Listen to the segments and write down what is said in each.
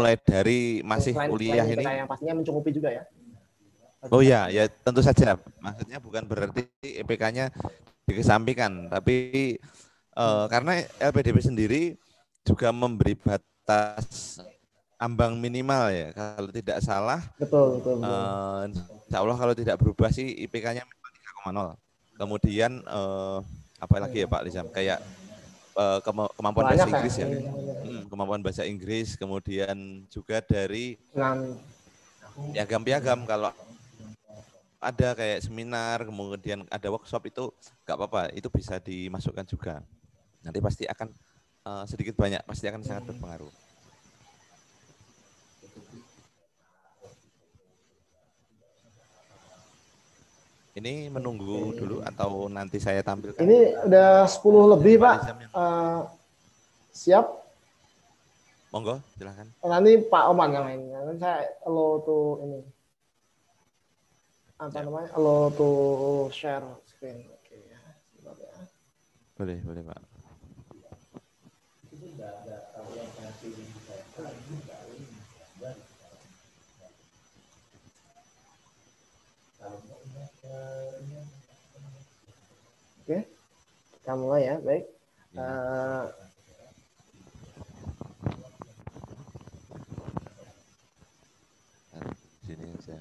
mulai dari masih selain, kuliah selain ini. Yang pastinya mencukupi juga ya. Oh ya, ya tentu saja. Maksudnya bukan berarti IPK-nya dikesampingkan, tapi eh, karena LPDP sendiri juga memberi batas ambang minimal ya. Kalau tidak salah, Betul, betul, betul. eh, insya Allah kalau tidak berubah sih IPK-nya memang 3,0. Kemudian eh, apa lagi ya Pak Lizam? Kayak eh, kema- kemampuan Banyak bahasa Inggris ya. Hmm, kemampuan bahasa Inggris, kemudian juga dari piagam-piagam. Kalau ada kayak seminar kemudian ada workshop itu nggak apa-apa. Itu bisa dimasukkan juga. Nanti pasti akan eh, sedikit banyak pasti akan sangat berpengaruh ini menunggu dulu atau nanti saya tampilkan ini udah 10 lebih, Pak. Eh, siap? monggo silahkan Nanti Pak Oman yang main. Nanti saya allow to ini. Apa Ya. namanya? Allow to share screen. Oke ya. Sebentar ya. boleh boleh pak Oke. Mulai ya, baik. Ya. Eh, Taruh di sini aja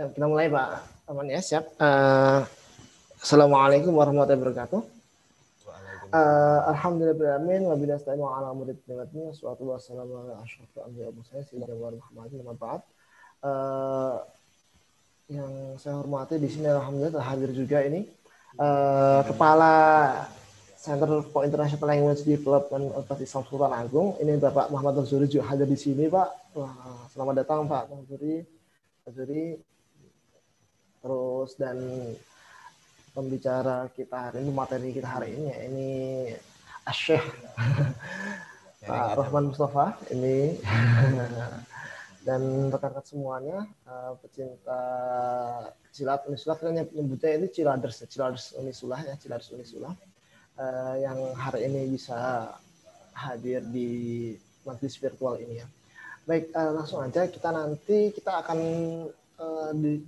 ya, kita mulai Pak Oman ya, siap. Eh, Assalamualaikum warahmatullahi wabarakatuh. Uh, Alhamdulillahirrahmanirrahim. Wabillahi nasta'in wa ala murid ni'matin. Wassalatu wassalamu ala asyrafil anbiya wal mursalin sayyidina wa wa ba'd. Uh, yang saya hormati di sini alhamdulillah telah hadir juga ini uh, kepala Center for International Language Development Universitas Islam Sultan Agung. Ini Bapak Muhammad Zuri juga hadir di sini, Pak. Wah, selamat datang Pak Zuri. Zuri. Terus dan pembicara kita hari ini materi kita hari ini ya ini Asyik Pak Rahman Mustafa ini dan rekan-rekan semuanya eh, pecinta silat Unisulah kita nyebutnya ini Ciladers ya, Ciladers Unisulah ya Ciladers Unisulah eh, yang hari ini bisa hadir di majelis virtual ini ya. Baik, eh, langsung aja kita nanti kita akan eh, di-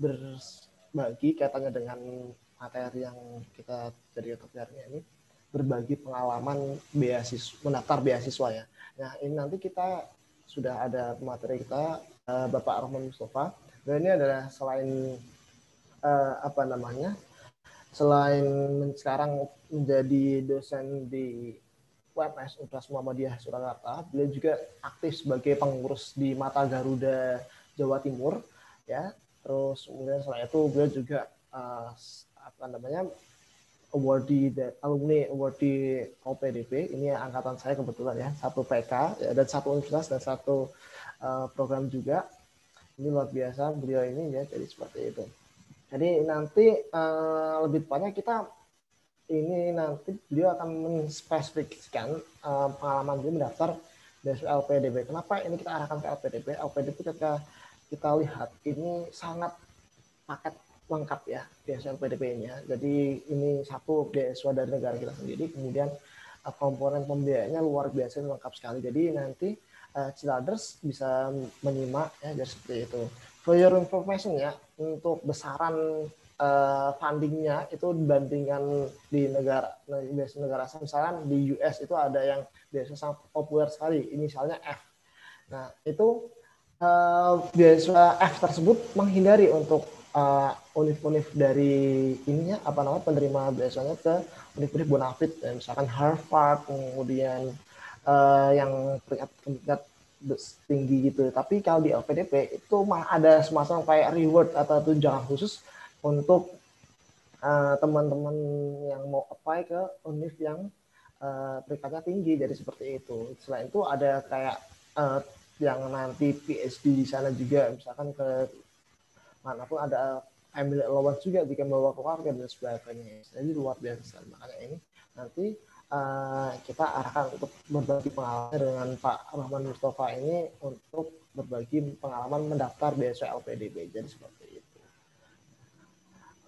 berbagi kaitannya dengan materi yang kita jadi topiknya ini berbagi pengalaman beasiswa mendaftar beasiswa ya. Nah ini nanti kita sudah ada materi kita eh, Bapak Rahman Mustafa dan ini adalah selain eh, apa namanya selain sekarang menjadi dosen di UMS Universitas Muhammadiyah Surakarta, beliau juga aktif sebagai pengurus di Mata Garuda Jawa Timur ya. Terus kemudian selain itu beliau juga eh, apa namanya awardee alumni awardee OPDP ini angkatan saya kebetulan ya satu PK ya, dan satu universitas dan satu eh, program juga. Ini luar biasa beliau ini ya jadi seperti itu. Jadi nanti eh, lebih tepatnya kita ini nanti beliau akan menspesifikasikan eh, pengalaman beliau mendaftar dari LPDP kenapa ini kita arahkan ke LPDP LPDP ketika kita lihat ini sangat paket lengkap ya beasiswa LPDP-nya. Jadi ini satu beasiswa dari negara kita sendiri, kemudian uh, komponen pembiayaannya luar biasa lengkap sekali. Jadi nanti uh, Ciladers bisa menyimak ya jadi seperti itu. For your information ya, untuk besaran uh, fundingnya itu dibandingkan di negara negara negara asal, misalkan di US itu ada yang beasiswa sangat populer sekali, inisialnya F. Nah, itu uh, F tersebut menghindari untuk uh, univ-univ dari ininya apa namanya penerima beasiswanya ke univ-univ bonafit, misalkan Harvard, kemudian uh, yang peringkat tinggi gitu. Tapi kalau di LPDP itu malah ada semacam kayak reward atau tunjangan khusus untuk teman teman-teman yang mau apply ke univ yang uh, peringkatnya tinggi. Jadi seperti itu. Selain itu ada kayak uh, yang nanti PhD di sana juga, misalkan ke mana pun ada family allowance juga jika membawa keluarga dan sebagainya. Jadi luar biasa. Makanya ini nanti uh, kita arahkan untuk berbagi pengalaman dengan Pak Rahman Mustafa ini untuk berbagi pengalaman mendaftar beasiswa LPDB. Jadi seperti itu.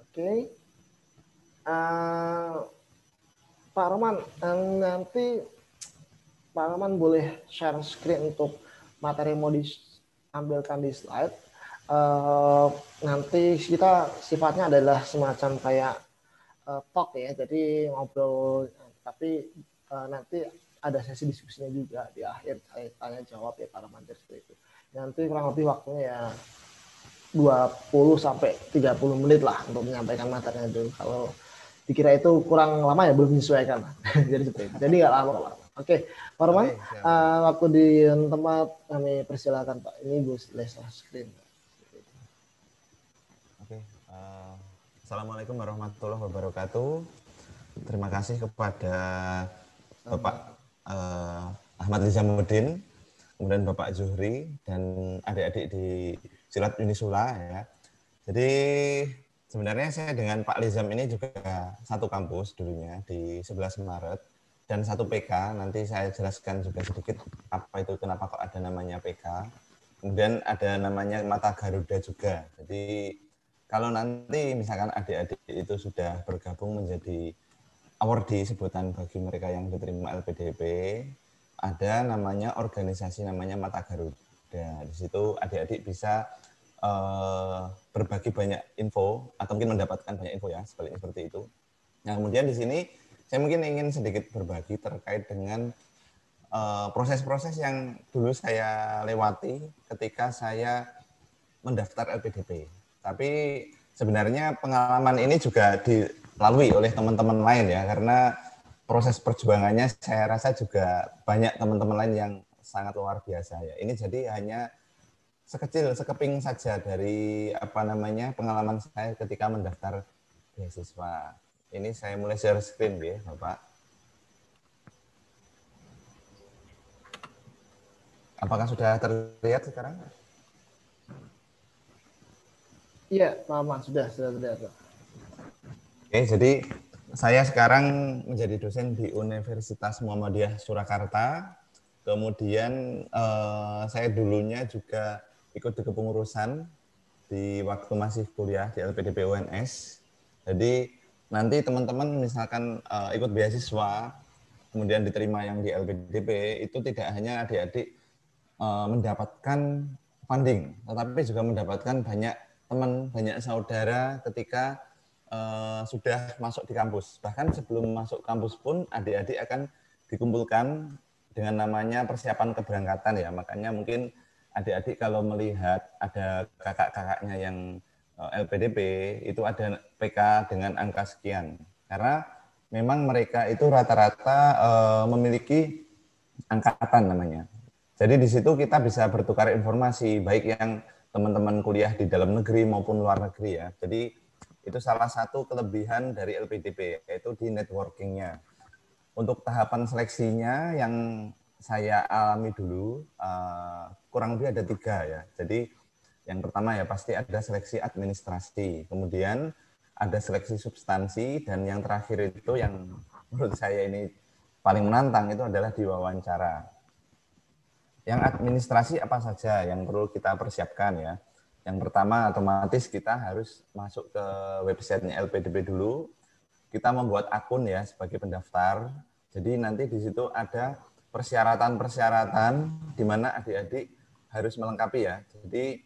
Oke. Okay. Uh, eh, Pak Rahman, nanti Pak Rahman boleh share screen untuk materi mau diambilkan di slide. Uh, nanti kita sifatnya adalah semacam kayak uh, talk ya, jadi ngobrol tapi uh, nanti ada sesi diskusinya juga di akhir saya tanya jawab ya para mandir seperti itu. Nanti kurang lebih waktunya ya 20 sampai 30 menit lah untuk menyampaikan materinya dulu. Kalau dikira itu kurang lama ya belum menyesuaikan. Jadi seperti itu. Jadi nggak lama Oke, Pak Roman, okay, uh, waktu di tempat kami persilakan Pak. Ini Bu Lesa Screen. Oke, uh, Assalamualaikum warahmatullahi wabarakatuh terima kasih kepada Bapak uh, Ahmad Nizamuddin, kemudian Bapak Zuhri dan adik-adik di Silat Unisula ya. Jadi sebenarnya saya dengan Pak Lizam ini juga satu kampus dulunya di 11 Maret dan satu PK. Nanti saya jelaskan juga sedikit apa itu kenapa kok ada namanya PK. Kemudian ada namanya Mata Garuda juga. Jadi kalau nanti misalkan adik-adik itu sudah bergabung menjadi awardee sebutan bagi mereka yang diterima LPDP ada namanya organisasi namanya Mata Garuda. Di situ adik-adik bisa uh, berbagi banyak info atau mungkin mendapatkan banyak info ya sebaliknya seperti itu. Nah kemudian di sini saya mungkin ingin sedikit berbagi terkait dengan eh, proses-proses uh, yang dulu saya lewati ketika saya mendaftar LPDP. Tapi sebenarnya pengalaman ini juga di lalui oleh teman-teman lain ya karena proses perjuangannya saya rasa juga banyak teman-teman lain yang sangat luar biasa ya. Ini jadi hanya sekecil sekeping saja dari apa namanya pengalaman saya ketika mendaftar beasiswa. Ini saya mulai share screen ya, Bapak. Apakah sudah terlihat sekarang? Iya, Pak sudah, sudah terlihat, Pak. Oke, jadi saya sekarang menjadi dosen di Universitas Muhammadiyah Surakarta. Kemudian eh, saya dulunya juga ikut di kepengurusan di waktu masih kuliah di LPDP UNS. Jadi nanti teman-teman misalkan eh, ikut beasiswa, kemudian diterima yang di LPDP, itu tidak hanya adik-adik eh, mendapatkan funding, tetapi juga mendapatkan banyak teman, banyak saudara ketika uh, sudah masuk di kampus. Bahkan sebelum masuk kampus pun adik-adik akan dikumpulkan dengan namanya persiapan keberangkatan ya. Makanya mungkin adik-adik kalau melihat ada kakak-kakaknya yang uh, LPDP itu ada PK dengan angka sekian. Karena memang mereka itu rata-rata uh, memiliki angkatan namanya. Jadi di situ kita bisa bertukar informasi baik yang teman-teman kuliah di dalam negeri maupun luar negeri ya. Jadi itu salah satu kelebihan dari LPDP, yaitu di networkingnya. Untuk tahapan seleksinya yang saya alami dulu, uh, kurang lebih ada tiga ya. Jadi yang pertama ya pasti ada seleksi administrasi, kemudian ada seleksi substansi, dan yang terakhir itu yang menurut saya ini paling menantang itu adalah di wawancara. Yang administrasi apa saja yang perlu kita persiapkan ya yang pertama otomatis kita harus masuk ke websitenya LPDP dulu. Kita membuat akun ya sebagai pendaftar. Jadi nanti di situ ada persyaratan-persyaratan di mana adik-adik harus melengkapi ya. Jadi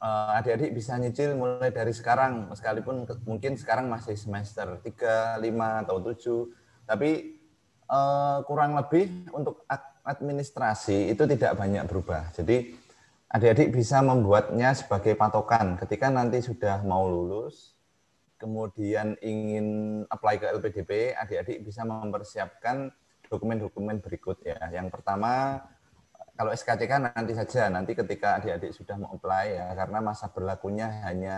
adik-adik bisa nyicil mulai dari sekarang, meskipun mungkin sekarang masih semester 3, 5, atau 7. Tapi uh, kurang lebih untuk administrasi itu tidak banyak berubah. Jadi adik-adik bisa membuatnya sebagai patokan ketika nanti sudah mau lulus, kemudian ingin apply ke LPDP, adik-adik bisa mempersiapkan dokumen-dokumen berikut ya. Yang pertama kalau SKCK nanti saja, nanti ketika adik-adik sudah mau apply ya, karena masa berlakunya hanya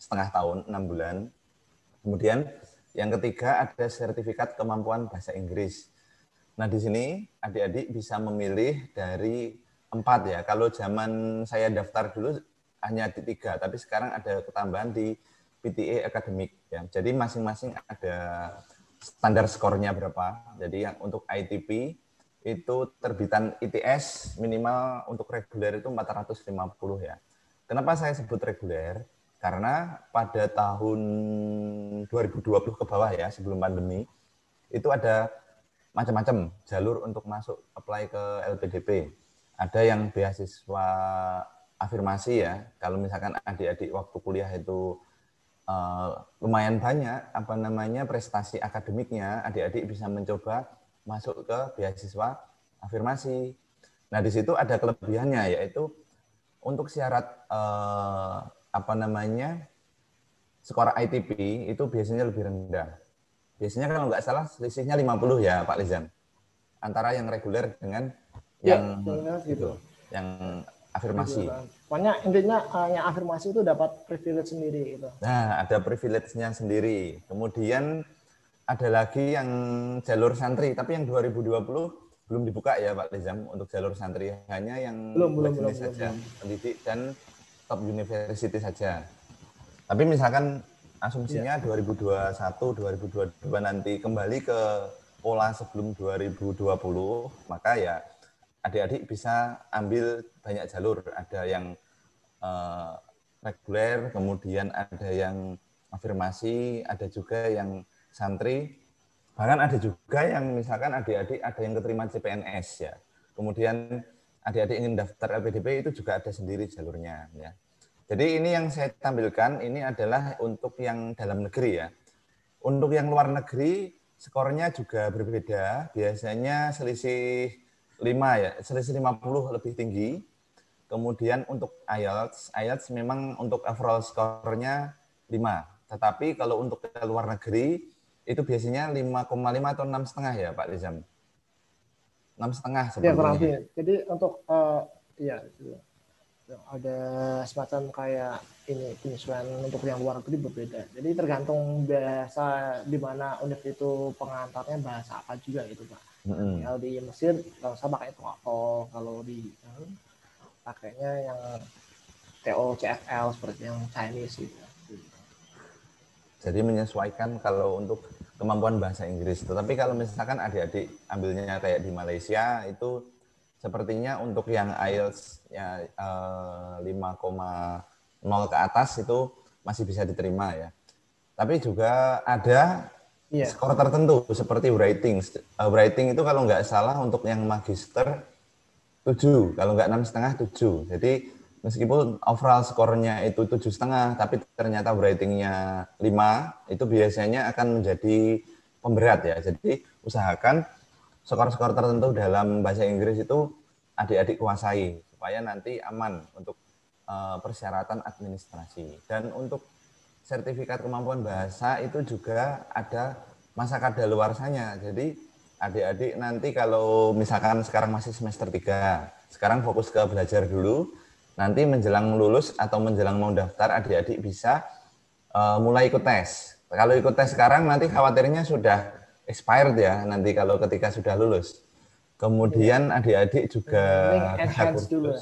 setengah tahun, enam bulan. Kemudian yang ketiga ada sertifikat kemampuan bahasa Inggris. Nah di sini adik-adik bisa memilih dari empat ya. Kalau zaman saya daftar dulu hanya di tiga, tapi sekarang ada ketambahan di PTA akademik ya. Jadi masing-masing ada standar skornya berapa. Jadi yang untuk ITP itu terbitan ITS minimal untuk reguler itu 450 ya. Kenapa saya sebut reguler? Karena pada tahun 2020 ke bawah ya, sebelum pandemi, itu ada macam-macam jalur untuk masuk apply ke LPDP. Ada yang beasiswa afirmasi ya, kalau misalkan adik-adik waktu kuliah itu uh, lumayan banyak apa namanya prestasi akademiknya, adik-adik bisa mencoba masuk ke beasiswa afirmasi. Nah di situ ada kelebihannya yaitu untuk syarat uh, apa namanya skor ITP itu biasanya lebih rendah. Biasanya kalau nggak salah selisihnya 50 ya Pak Lizan. Antara yang reguler dengan ya, yang gitu. Yang afirmasi. Pokoknya intinya uh, yang afirmasi itu dapat privilege sendiri itu. Nah, ada privilege-nya sendiri. Kemudian ada lagi yang jalur santri, tapi yang 2020 belum dibuka ya Pak Lizam untuk jalur santri hanya yang belum belum belum, saja belum. pendidik dan top university saja. Tapi misalkan asumsinya ya. 2021 2022 nanti kembali ke pola sebelum 2020 maka ya adik-adik bisa ambil banyak jalur ada yang uh, reguler kemudian ada yang afirmasi ada juga yang santri bahkan ada juga yang misalkan adik-adik ada yang keterima CPNS ya kemudian adik-adik ingin daftar LPDP itu juga ada sendiri jalurnya ya. Jadi ini yang saya tampilkan ini adalah untuk yang dalam negeri ya. Untuk yang luar negeri skornya juga berbeda, biasanya selisih 5 ya, selisih 50 lebih tinggi. Kemudian untuk IELTS, IELTS memang untuk overall skornya 5. Tetapi kalau untuk luar negeri itu biasanya 5,5 atau 6,5 ya Pak Lizam? enam setengah sebenarnya. Ya kurang lebih. Jadi untuk uh, ya ada semacam kayak ini penyesuaian untuk yang luar negeri berbeda. Jadi tergantung bahasa di mana univ itu pengantarnya bahasa apa juga gitu pak. Mm-hmm. Kalau di Mesir kalau saya pakai TOEFL, kalau di hmm, pakainya yang TOCFL seperti yang Chinese gitu. Jadi menyesuaikan kalau untuk kemampuan bahasa Inggris. Tetapi kalau misalkan adik-adik ambilnya kayak di Malaysia itu sepertinya untuk yang IELTS ya eh, 5,0 ke atas itu masih bisa diterima ya. Tapi juga ada yeah. skor tertentu seperti writing. Uh, writing itu kalau nggak salah untuk yang magister 7, kalau nggak enam setengah 7. Jadi meskipun overall skornya itu tujuh setengah, tapi ternyata writingnya 5, itu biasanya akan menjadi pemberat ya. Jadi usahakan skor-skor tertentu dalam bahasa Inggris itu adik-adik kuasai supaya nanti aman untuk uh, persyaratan administrasi. Dan untuk sertifikat kemampuan bahasa itu juga ada masa kadaluarsanya. Jadi adik-adik nanti kalau misalkan sekarang masih semester 3, sekarang fokus ke belajar dulu, nanti menjelang lulus atau menjelang mau daftar adik-adik bisa uh, mulai ikut tes. Kalau ikut tes sekarang nanti khawatirnya sudah expired ya nanti kalau ketika sudah lulus. Kemudian adik-adik juga dulu.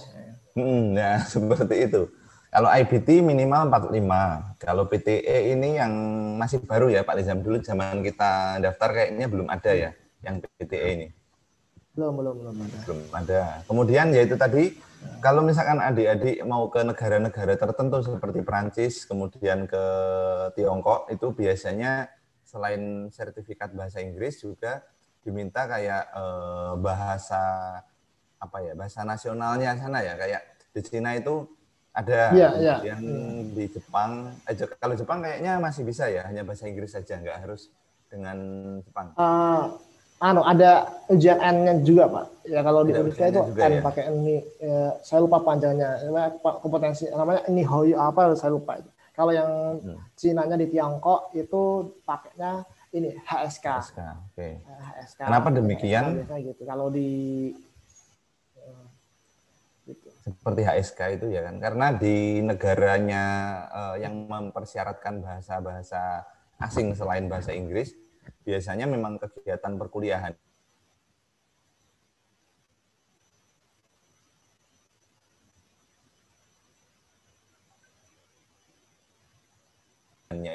Hmm, ya seperti itu. Kalau IBT minimal 45. Kalau PTE ini yang masih baru ya Pak Lizam dulu zaman kita daftar kayaknya belum ada ya yang PTE ini. Belum, belum, belum ada. Belum ada. Kemudian yaitu tadi kalau misalkan adik-adik mau ke negara-negara tertentu seperti Perancis, kemudian ke Tiongkok, itu biasanya selain sertifikat bahasa Inggris juga diminta kayak eh, bahasa apa ya bahasa nasionalnya sana ya kayak di Cina itu ada ya, ya. yang di Jepang eh, kalau Jepang kayaknya masih bisa ya hanya bahasa Inggris saja nggak harus dengan Jepang uh, anu ada ujian N-nya juga pak ya kalau di Indonesia itu N ya? pakai N ini ya, saya lupa panjangnya kompetensi namanya ini hoyo apa saya lupa itu kalau yang hmm. Cina-nya di Tiongkok itu pakainya ini HSK. HSK. Okay. HSK. Kenapa demikian? HSK, gitu. Kalau di gitu. seperti HSK itu ya kan karena di negaranya uh, yang mempersyaratkan bahasa-bahasa asing selain bahasa Inggris biasanya memang kegiatan perkuliahan.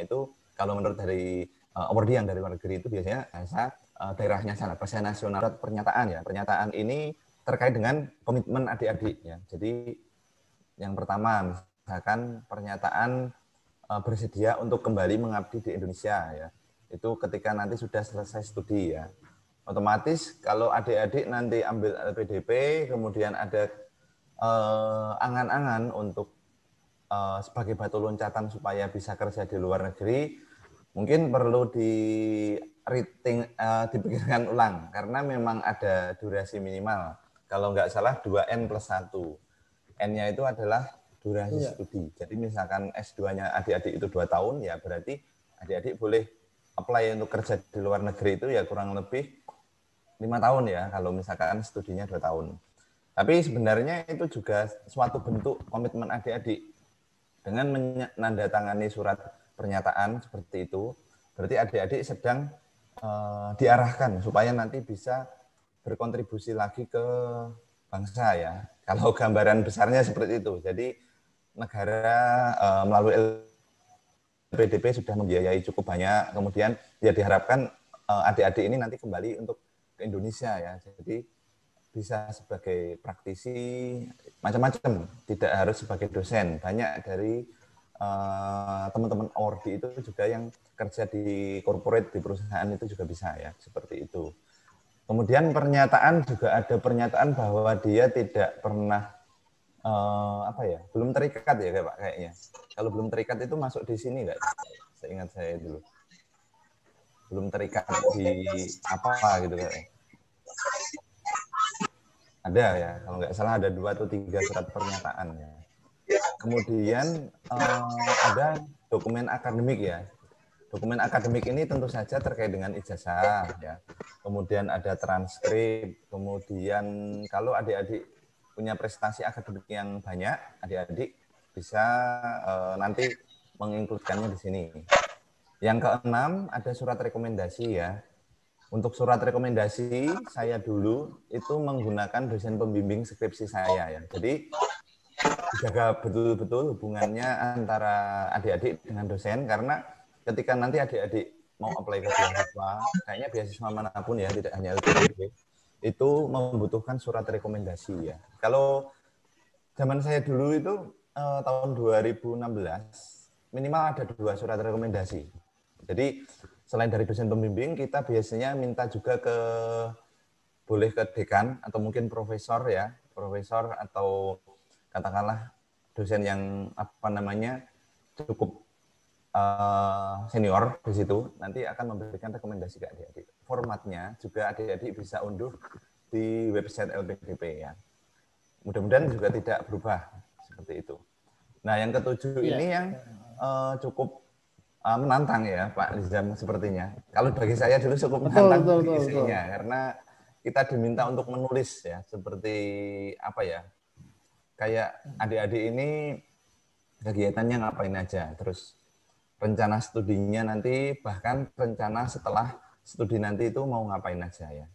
Itu kalau menurut dari uh, awardee yang dari luar negeri itu biasanya bahasa uh, daerahnya sana bahasa nasional pernyataan ya. Pernyataan ini terkait dengan komitmen adik-adik ya. Jadi yang pertama misalkan pernyataan uh, bersedia untuk kembali mengabdi di Indonesia ya itu ketika nanti sudah selesai studi ya. Otomatis kalau adik-adik nanti ambil LPDP, kemudian ada eh, angan-angan uh, untuk uh, sebagai batu loncatan supaya bisa kerja di luar negeri, mungkin perlu di rating uh, dipikirkan ulang karena memang ada durasi minimal. Kalau nggak salah 2N plus 1. N-nya itu adalah durasi iya. studi. Jadi misalkan S2-nya adik-adik itu dua tahun, ya berarti adik-adik boleh apply untuk kerja di luar negeri itu ya kurang lebih lima tahun ya kalau misalkan studinya dua tahun. Tapi sebenarnya itu juga suatu bentuk komitmen adik-adik dengan menandatangani surat pernyataan seperti itu. Berarti adik-adik sedang uh, diarahkan supaya nanti bisa berkontribusi lagi ke bangsa ya. Kalau gambaran besarnya seperti itu. Jadi negara uh, melalui PDP sudah membiayai cukup banyak, kemudian ya diharapkan eh, adik-adik ini nanti kembali untuk ke Indonesia ya. Jadi bisa sebagai praktisi macam-macam, tidak harus sebagai dosen. Banyak dari uh, teman-teman ordi itu juga yang kerja di corporate di perusahaan itu juga bisa ya, seperti itu. Kemudian pernyataan juga ada pernyataan bahwa dia tidak pernah uh, apa ya? Belum terikat ya pak kayaknya. Kalau belum terikat itu masuk di sini nggak? Saya ingat saya dulu. Belum terikat di apa gitu kayak ada ya kalau nggak salah ada dua atau tiga surat pernyataan ya. Kemudian uh, ada dokumen akademik ya. Dokumen akademik ini tentu saja terkait dengan ijazah ya. Kemudian ada transkrip kemudian kalau adik-adik punya prestasi akademik yang banyak, adik-adik bisa uh, nanti menginkludkannya di sini. Yang keenam ada surat rekomendasi ya. Untuk surat rekomendasi saya dulu itu menggunakan dosen pembimbing skripsi saya ya. Jadi jaga betul-betul hubungannya antara adik-adik dengan dosen karena ketika nanti adik-adik mau apply ke beasiswa, kayaknya beasiswa mana pun ya, tidak hanya LPDP, itu membutuhkan surat rekomendasi ya. Kalau zaman saya dulu itu eh, tahun 2016 minimal ada dua surat rekomendasi. Jadi selain dari dosen pembimbing kita biasanya minta juga ke boleh ke dekan atau mungkin profesor ya, profesor atau katakanlah dosen yang apa namanya cukup uh, senior di situ nanti akan memberikan rekomendasi ke adik-adik. Formatnya juga adik-adik bisa unduh di website LPDP ya. Mudah-mudahan juga tidak berubah seperti itu. Nah, yang ketujuh yeah. ini yang uh, cukup uh, menantang ya Pak Lizam sepertinya. Kalau bagi saya dulu cukup menantang betul, betul, isinya betul. karena kita diminta untuk menulis ya seperti apa ya? Kayak adik-adik ini kegiatannya ngapain aja, terus rencana studinya nanti bahkan rencana setelah studi nanti itu mau ngapain aja ya.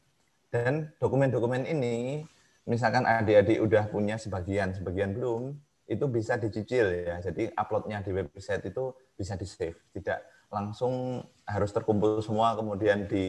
Dan dokumen-dokumen ini misalkan adik-adik udah punya sebagian, sebagian belum, itu bisa dicicil ya. Jadi uploadnya di website itu bisa di save, tidak langsung harus terkumpul semua kemudian di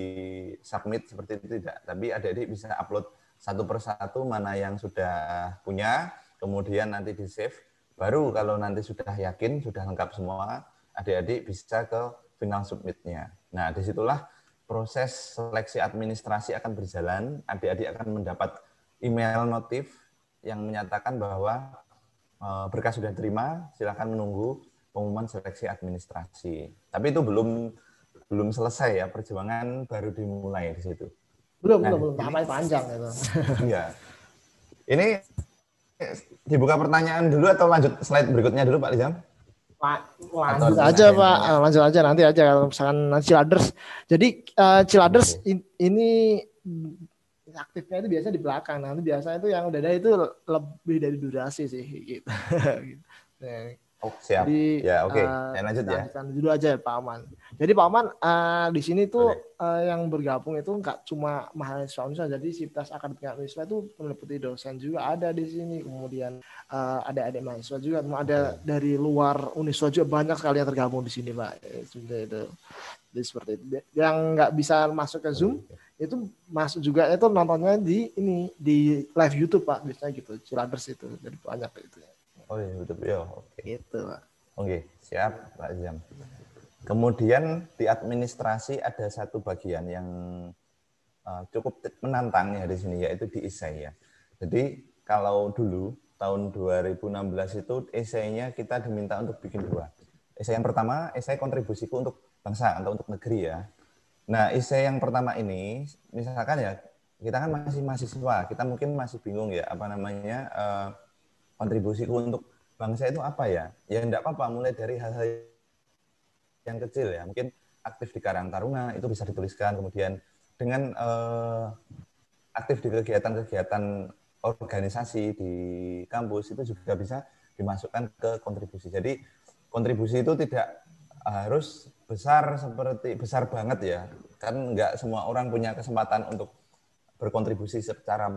submit seperti itu tidak. Tapi adik-adik bisa upload satu persatu mana yang sudah punya, kemudian nanti di save. Baru kalau nanti sudah yakin, sudah lengkap semua, adik-adik bisa ke final submitnya. Nah, di situlah proses seleksi administrasi akan berjalan. Adik-adik akan mendapat email notif yang menyatakan bahwa eh, berkas sudah terima, silakan menunggu pengumuman seleksi administrasi. Tapi itu belum belum selesai ya, perjuangan baru dimulai di situ. Belum, nah, belum, belum. Tahapannya panjang itu. Iya. Ini dibuka pertanyaan dulu atau lanjut slide berikutnya dulu Pak Lizam? Lanjut aja Pak, ya. lanjut aja nanti aja kalau misalkan Ciladers. Jadi uh, Ciladers in, ini aktifnya itu biasa di belakang. Nanti biasanya itu yang udah ada itu lebih dari durasi sih gitu. nah, Oh, siap. Jadi, ya, oke. Okay. Uh, lanjut ya. dulu aja Pak Aman. Jadi Pak Aman uh, di sini tuh uh, yang bergabung itu enggak cuma mahasiswa Uniswa, jadi Sivitas Akademika Uniswa itu meliputi dosen juga ada di sini. Kemudian uh, ada adik mahasiswa juga, ada dari luar Uniswa juga banyak sekali yang tergabung di sini, Pak. Sudah itu. Jadi seperti itu. Yang nggak bisa masuk ke Zoom itu masuk juga itu nontonnya di ini di live YouTube, Pak. Biasanya gitu, Ciladers itu. Jadi banyak itu ya. Oh iya, betul ya. Oke. Gitu, Pak. Oke, siap, Pak Zam. Kemudian di administrasi ada satu bagian yang uh, cukup menantang ya di sini yaitu di isai ya. Jadi kalau dulu tahun 2016 itu esainya kita diminta untuk bikin dua. Esai yang pertama, esai kontribusiku untuk bangsa atau untuk negeri ya. Nah, esai yang pertama ini misalkan ya kita kan masih mahasiswa, kita mungkin masih bingung ya apa namanya uh, kontribusiku untuk bangsa itu apa ya? Ya enggak apa-apa, mulai dari hal-hal yang kecil ya. Mungkin aktif di Karang Taruna itu bisa dituliskan. Kemudian dengan uh, aktif di kegiatan-kegiatan organisasi di kampus itu juga bisa dimasukkan ke kontribusi. Jadi kontribusi itu tidak harus besar seperti besar banget ya. Kan enggak semua orang punya kesempatan untuk berkontribusi secara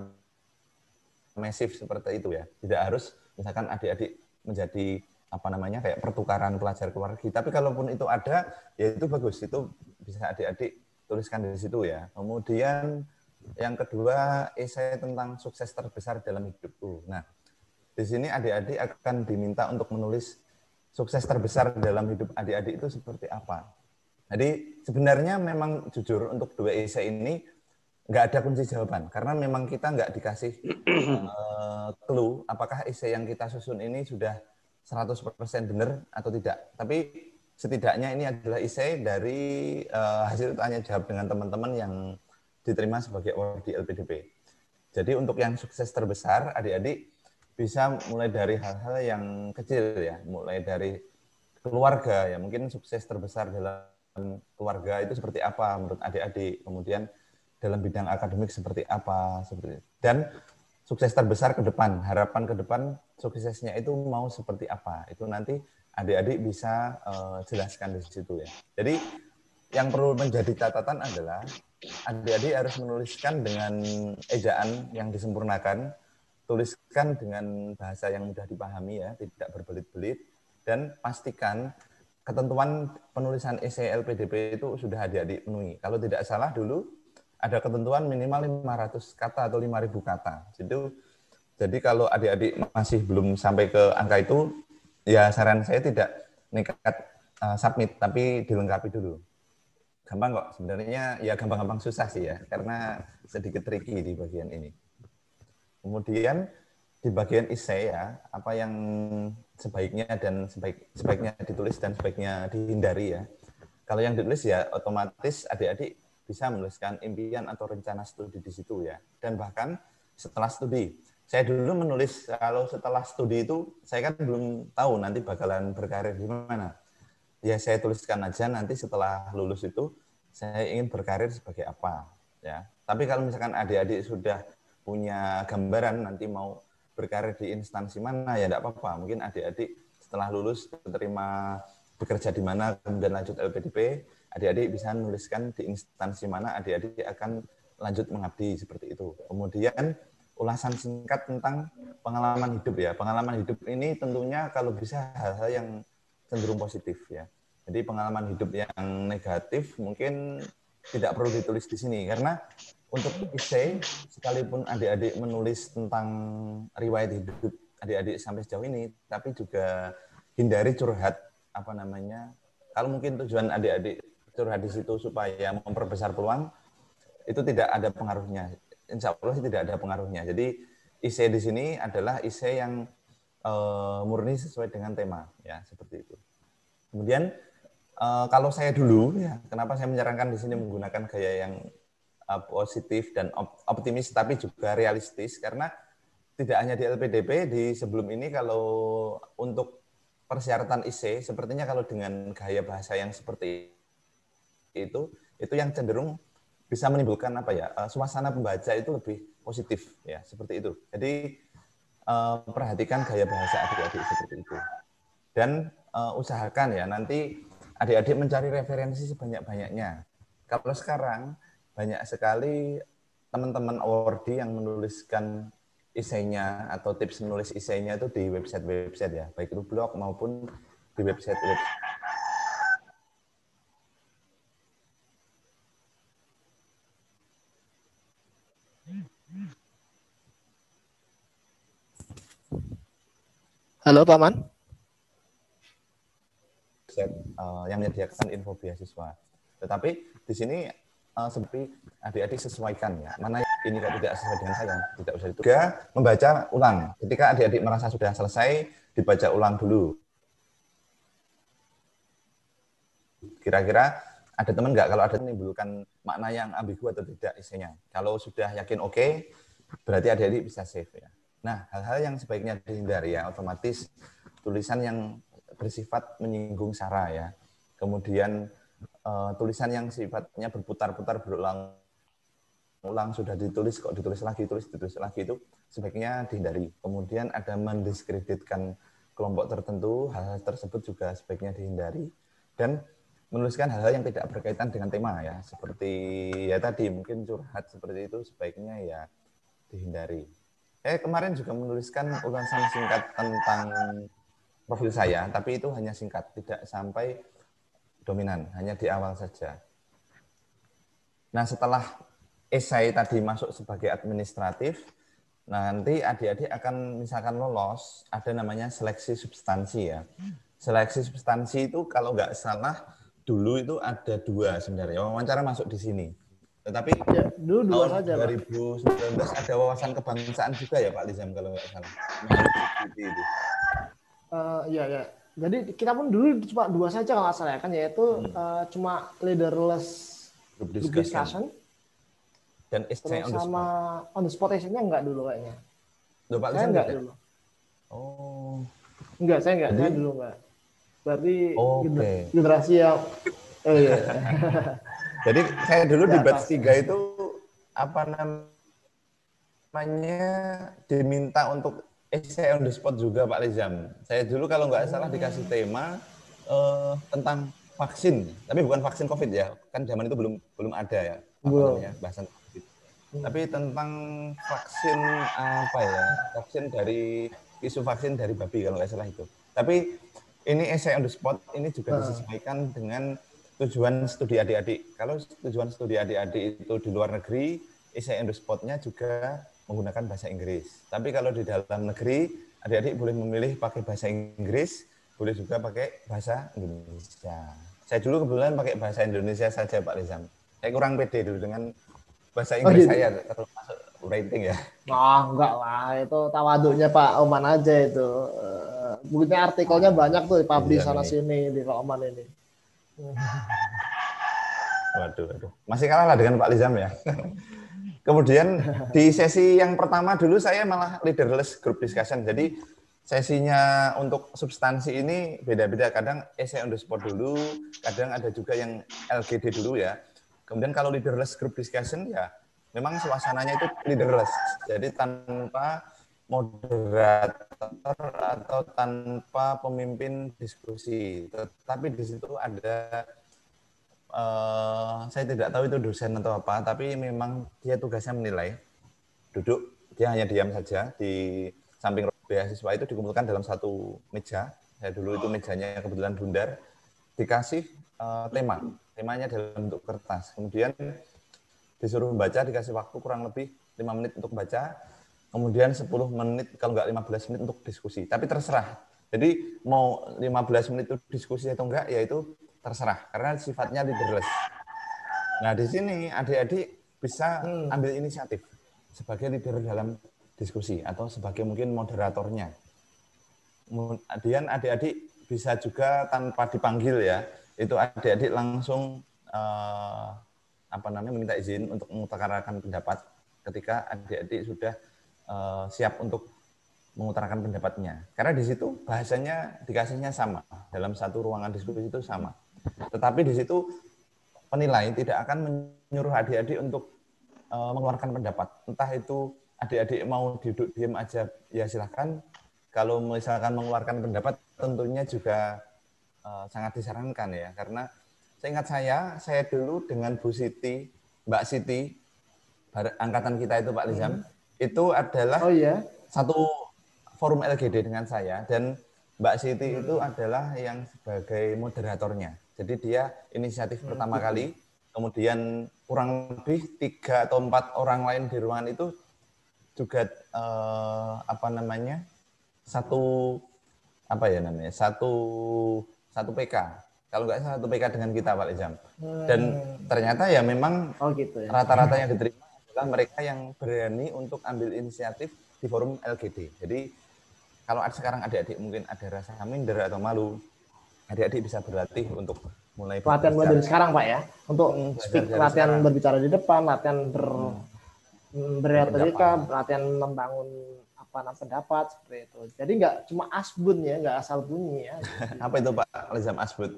masif seperti itu ya. Tidak harus misalkan adik-adik menjadi apa namanya kayak pertukaran pelajar keluar. Tapi kalaupun itu ada, ya itu bagus. Itu bisa adik-adik tuliskan di situ ya. Kemudian yang kedua, esai tentang sukses terbesar dalam hidupku. Nah, di sini adik-adik akan diminta untuk menulis sukses terbesar dalam hidup adik-adik itu seperti apa. Jadi sebenarnya memang jujur untuk dua esai ini nggak ada kunci jawaban karena memang kita nggak dikasih uh, clue apakah isi yang kita susun ini sudah 100% benar atau tidak. Tapi setidaknya ini adalah isi dari uh, hasil tanya jawab dengan teman-teman yang diterima sebagai award di LPDP. Jadi untuk yang sukses terbesar, adik-adik bisa mulai dari hal-hal yang kecil ya, mulai dari keluarga ya, mungkin sukses terbesar dalam keluarga itu seperti apa menurut adik-adik. Kemudian dalam bidang akademik seperti apa seperti itu. dan sukses terbesar ke depan harapan ke depan suksesnya itu mau seperti apa. Itu nanti adik-adik bisa uh, jelaskan di situ ya. Jadi yang perlu menjadi catatan adalah adik-adik harus menuliskan dengan ejaan yang disempurnakan tuliskan dengan bahasa yang mudah dipahami ya tidak berbelit-belit dan pastikan ketentuan penulisan esai LPDP itu sudah adik-adik penuhi. Kalau tidak salah dulu ada ketentuan minimal 500 kata atau 5000 kata. Jadi jadi kalau adik-adik masih belum sampai ke angka itu, ya saran saya tidak nekat uh, submit, tapi dilengkapi dulu. Gampang kok, sebenarnya ya gampang-gampang susah sih ya, karena sedikit tricky di bagian ini. Kemudian di bagian essay ya, apa yang sebaiknya dan sebaik, sebaiknya ditulis dan sebaiknya dihindari ya. Kalau yang ditulis ya otomatis adik-adik bisa menuliskan impian atau rencana studi di situ ya. Dan bahkan setelah studi, saya dulu menulis kalau setelah studi itu saya kan belum tahu nanti bakalan berkarir di mana. Ya saya tuliskan aja nanti setelah lulus itu saya ingin berkarir sebagai apa ya. Tapi kalau misalkan adik-adik sudah punya gambaran nanti mau berkarir di instansi mana ya tidak apa-apa. Mungkin adik-adik setelah lulus terima bekerja di mana kemudian lanjut LPDP adik-adik bisa menuliskan di instansi mana adik-adik akan lanjut mengabdi seperti itu. Kemudian ulasan singkat tentang pengalaman hidup ya. Pengalaman hidup ini tentunya kalau bisa hal-hal yang cenderung positif ya. Jadi pengalaman hidup yang negatif mungkin tidak perlu ditulis di sini karena untuk essay sekalipun adik-adik menulis tentang riwayat hidup adik-adik sampai sejauh ini tapi juga hindari curhat apa namanya kalau mungkin tujuan adik-adik curhat di situ supaya memperbesar peluang itu tidak ada pengaruhnya. Insya Allah tidak ada pengaruhnya. Jadi IC di sini adalah IC yang uh, murni sesuai dengan tema ya seperti itu. Kemudian uh, kalau saya dulu ya kenapa saya menyarankan di sini menggunakan gaya yang uh, positif dan op optimis tapi juga realistis karena tidak hanya di LPDP di sebelum ini kalau untuk persyaratan IC sepertinya kalau dengan gaya bahasa yang seperti itu itu yang cenderung bisa menimbulkan apa ya uh, suasana pembaca itu lebih positif ya seperti itu. Jadi uh, perhatikan gaya bahasa adik-adik seperti itu. Dan uh, usahakan ya nanti adik-adik mencari referensi sebanyak-banyaknya. Kalau sekarang banyak sekali teman-teman awardi yang menuliskan isainya atau tips menulis isainya itu di website-website ya, baik itu blog maupun di website-website Halo Paman. Uh, yang menyediakan info beasiswa. Tetapi di sini uh, seperti adik-adik sesuaikan ya. Mana ini kok tidak sesuai dengan saya, tidak usah. Juga membaca ulang. Ketika adik-adik merasa sudah selesai, dibaca ulang dulu. Kira-kira ada teman nggak kalau ada menimbulkan makna yang ambigu atau tidak isinya. Kalau sudah yakin oke, okay, berarti adik-adik bisa save ya. Nah, hal-hal yang sebaiknya dihindari ya, otomatis tulisan yang bersifat menyinggung sara ya. Kemudian uh, tulisan yang sifatnya berputar-putar berulang ulang sudah ditulis kok ditulis lagi tulis ditulis lagi itu sebaiknya dihindari. Kemudian ada mendiskreditkan kelompok tertentu, hal-hal tersebut juga sebaiknya dihindari dan menuliskan hal-hal yang tidak berkaitan dengan tema ya, seperti ya tadi mungkin curhat seperti itu sebaiknya ya dihindari. Eh kemarin juga menuliskan ulasan singkat tentang profil saya, tapi itu hanya singkat, tidak sampai dominan, hanya di awal saja. Nah, setelah esai tadi masuk sebagai administratif, nanti adik-adik akan misalkan lolos, ada namanya seleksi substansi ya. Seleksi substansi itu kalau nggak salah dulu itu ada dua sebenarnya. Wawancara masuk di sini. Tetapi ya, dulu dua tahun saja, 2019 Pak. ada wawasan kebangsaan juga ya Pak Lizam kalau nggak salah. Itu. Uh, iya ya. Jadi kita pun dulu cuma dua saja kalau nggak salah ya kan yaitu hmm. uh, cuma leaderless group discussion, discussion dan essay on the sama spot. on the spot essay-nya enggak dulu kayaknya. Duh, Pak saya enggak ya? dulu. Oh. Enggak, saya enggak, Jadi, saya dulu enggak. Berarti okay. generasi yang oh iya. Jadi saya dulu ya, di batch 3 itu apa namanya diminta untuk essay on the spot juga Pak Lizam. Saya dulu kalau nggak salah dikasih tema uh, tentang vaksin, tapi bukan vaksin COVID ya, kan zaman itu belum belum ada ya apa namanya bahasan COVID. Hmm. Tapi tentang vaksin apa ya? Vaksin dari isu vaksin dari babi kalau nggak salah itu. Tapi ini essay on the spot ini juga hmm. disesuaikan dengan tujuan studi adik-adik. Kalau tujuan studi adik-adik itu di luar negeri, essay on the spot-nya juga menggunakan bahasa Inggris. Tapi kalau di dalam negeri, adik-adik boleh memilih pakai bahasa Inggris, boleh juga pakai bahasa Indonesia. Saya dulu kebetulan pakai bahasa Indonesia saja Pak Lizam saya kurang pede dulu dengan bahasa oh, Inggris oh, saya terus masuk rating ya. Oh, enggak lah, itu tawaduknya Pak Oman aja itu. Eh, artikelnya banyak tuh dipublish iya, sana sini di Pak Oman ini. Waduh, waduh. Masih kalah lah dengan Pak Lizam ya. Kemudian di sesi yang pertama dulu saya malah leaderless group discussion. Jadi sesinya untuk substansi ini beda-beda. Kadang essay on the spot dulu, kadang ada juga yang LGD dulu ya. Kemudian kalau leaderless group discussion ya memang suasananya itu leaderless. Jadi tanpa moderator atau tanpa pemimpin diskusi. Tetapi di situ ada uh, saya tidak tahu itu dosen atau apa, tapi memang dia tugasnya menilai. Duduk, dia hanya diam saja di samping beasiswa itu dikumpulkan dalam satu meja. Saya dulu itu mejanya kebetulan bundar. Dikasih uh, tema temanya dalam bentuk kertas. Kemudian disuruh membaca, dikasih waktu kurang lebih 5 menit untuk baca, kemudian 10 menit, kalau nggak 15 menit untuk diskusi. Tapi terserah. Jadi mau 15 menit itu diskusi atau enggak, ya itu terserah. Karena sifatnya leaderless. Nah di sini adik-adik bisa hmm. ambil inisiatif sebagai leader dalam diskusi atau sebagai mungkin moderatornya. Kemudian adik-adik bisa juga tanpa dipanggil ya, itu adik-adik langsung uh, apa namanya meminta izin untuk mengutarakan pendapat ketika adik-adik sudah uh, siap untuk mengutarakan pendapatnya. Karena di situ bahasanya dikasihnya sama dalam satu ruangan diskusi itu sama. Tetapi di situ penilai tidak akan menyuruh adik-adik untuk uh, mengeluarkan pendapat. Entah itu adik-adik mau duduk diam aja ya silahkan. Kalau misalkan mengeluarkan pendapat tentunya juga uh, sangat disarankan ya karena Seingat saya, saya dulu dengan Bu Siti, Mbak Siti, angkatan kita itu Pak Lizam, hmm. Itu adalah oh, iya? satu forum LGD dengan saya dan Mbak Siti hmm. itu adalah yang sebagai moderatornya. Jadi dia inisiatif hmm. pertama kali, kemudian kurang lebih tiga atau empat orang lain di ruangan itu juga eh, apa namanya satu apa ya namanya satu satu PK kalau nggak salah satu PK dengan kita Pak Lizam. Dan hmm. ternyata ya memang oh, gitu ya. rata-rata yang diterima adalah mereka yang berani untuk ambil inisiatif di forum LGD. Jadi kalau sekarang adik-adik mungkin ada rasa minder atau malu, adik-adik bisa berlatih untuk mulai latihan mulai dari sekarang Pak ya, untuk hmm, speak latihan sekarang. berbicara di depan, latihan ber hmm. berretorika, latihan membangun apa namanya pendapat seperti itu. Jadi nggak cuma asbun ya, nggak asal bunyi ya. apa itu Pak Lezam asbun?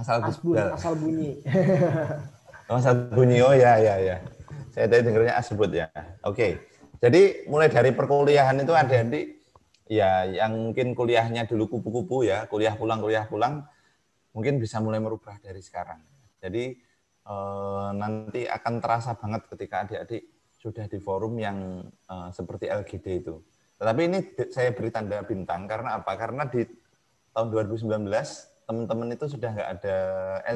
Asal asbun, asal bunyi. oh, asal bunyi, oh ya ya ya. Saya tadi dengarnya asbun ya. Oke. Jadi mulai dari perkuliahan itu ada adik ya yang mungkin kuliahnya dulu kupu-kupu ya, kuliah pulang kuliah pulang, mungkin bisa mulai merubah dari sekarang. Jadi eh, nanti akan terasa banget ketika adik-adik sudah di forum yang uh, seperti LGD itu. Tetapi ini saya beri tanda bintang karena apa? Karena di tahun 2019 teman-teman itu sudah nggak ada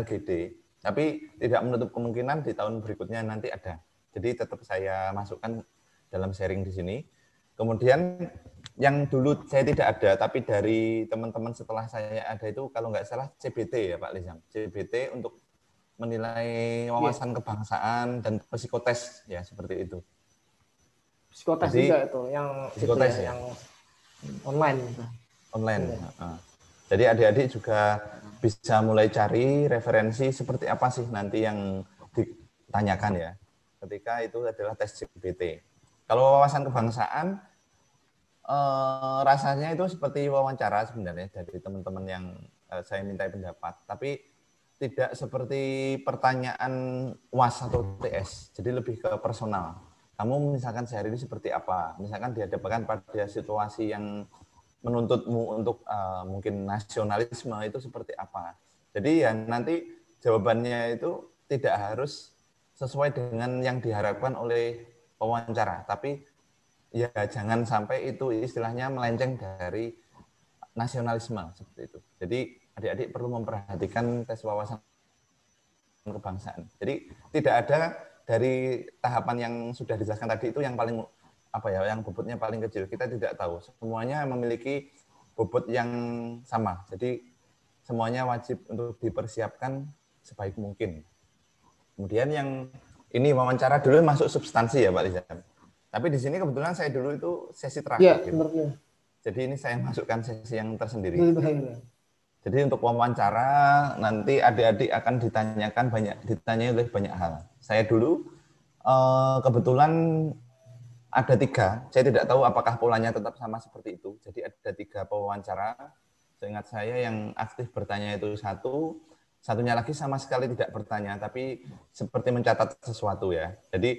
LGD, tapi tidak menutup kemungkinan di tahun berikutnya nanti ada. Jadi tetap saya masukkan dalam sharing di sini. Kemudian yang dulu saya tidak ada, tapi dari teman-teman setelah saya ada itu kalau nggak salah CBT ya Pak Lizam. CBT untuk menilai wawasan yeah. kebangsaan dan psikotes ya seperti itu. Psikotes Jadi, juga itu yang psikotes itu ya, ya, yang online. Online. Ya. Jadi adik-adik juga bisa mulai cari referensi seperti apa sih nanti yang ditanyakan ya. Ketika itu adalah tes CBT. Kalau wawasan kebangsaan eh, rasanya itu seperti wawancara sebenarnya dari teman-teman yang eh, saya minta pendapat. Tapi tidak seperti pertanyaan UAS atau TS, jadi lebih ke personal. Kamu misalkan sehari ini seperti apa? Misalkan dihadapkan pada situasi yang menuntutmu untuk uh, mungkin nasionalisme itu seperti apa? Jadi ya nanti jawabannya itu tidak harus sesuai dengan yang diharapkan oleh wawancara, tapi ya jangan sampai itu istilahnya melenceng dari nasionalisme seperti itu. Jadi adik-adik perlu memperhatikan tes wawasan kebangsaan. Jadi tidak ada dari tahapan yang sudah dijelaskan tadi itu yang paling apa ya, yang bobotnya paling kecil. Kita tidak tahu. Semuanya memiliki bobot yang sama. Jadi semuanya wajib untuk dipersiapkan sebaik mungkin. Kemudian yang ini wawancara dulu masuk substansi ya Pak Lizam. Tapi di sini kebetulan saya dulu itu sesi terakhir. Ya, gitu. Jadi ini saya masukkan sesi yang tersendiri. Benar, jadi untuk wawancara nanti adik-adik akan ditanyakan banyak ditanya oleh banyak hal. Saya dulu eh, kebetulan ada tiga. Saya tidak tahu apakah polanya tetap sama seperti itu. Jadi ada tiga pewawancara. Seingat saya yang aktif bertanya itu satu, satunya lagi sama sekali tidak bertanya, tapi seperti mencatat sesuatu ya. Jadi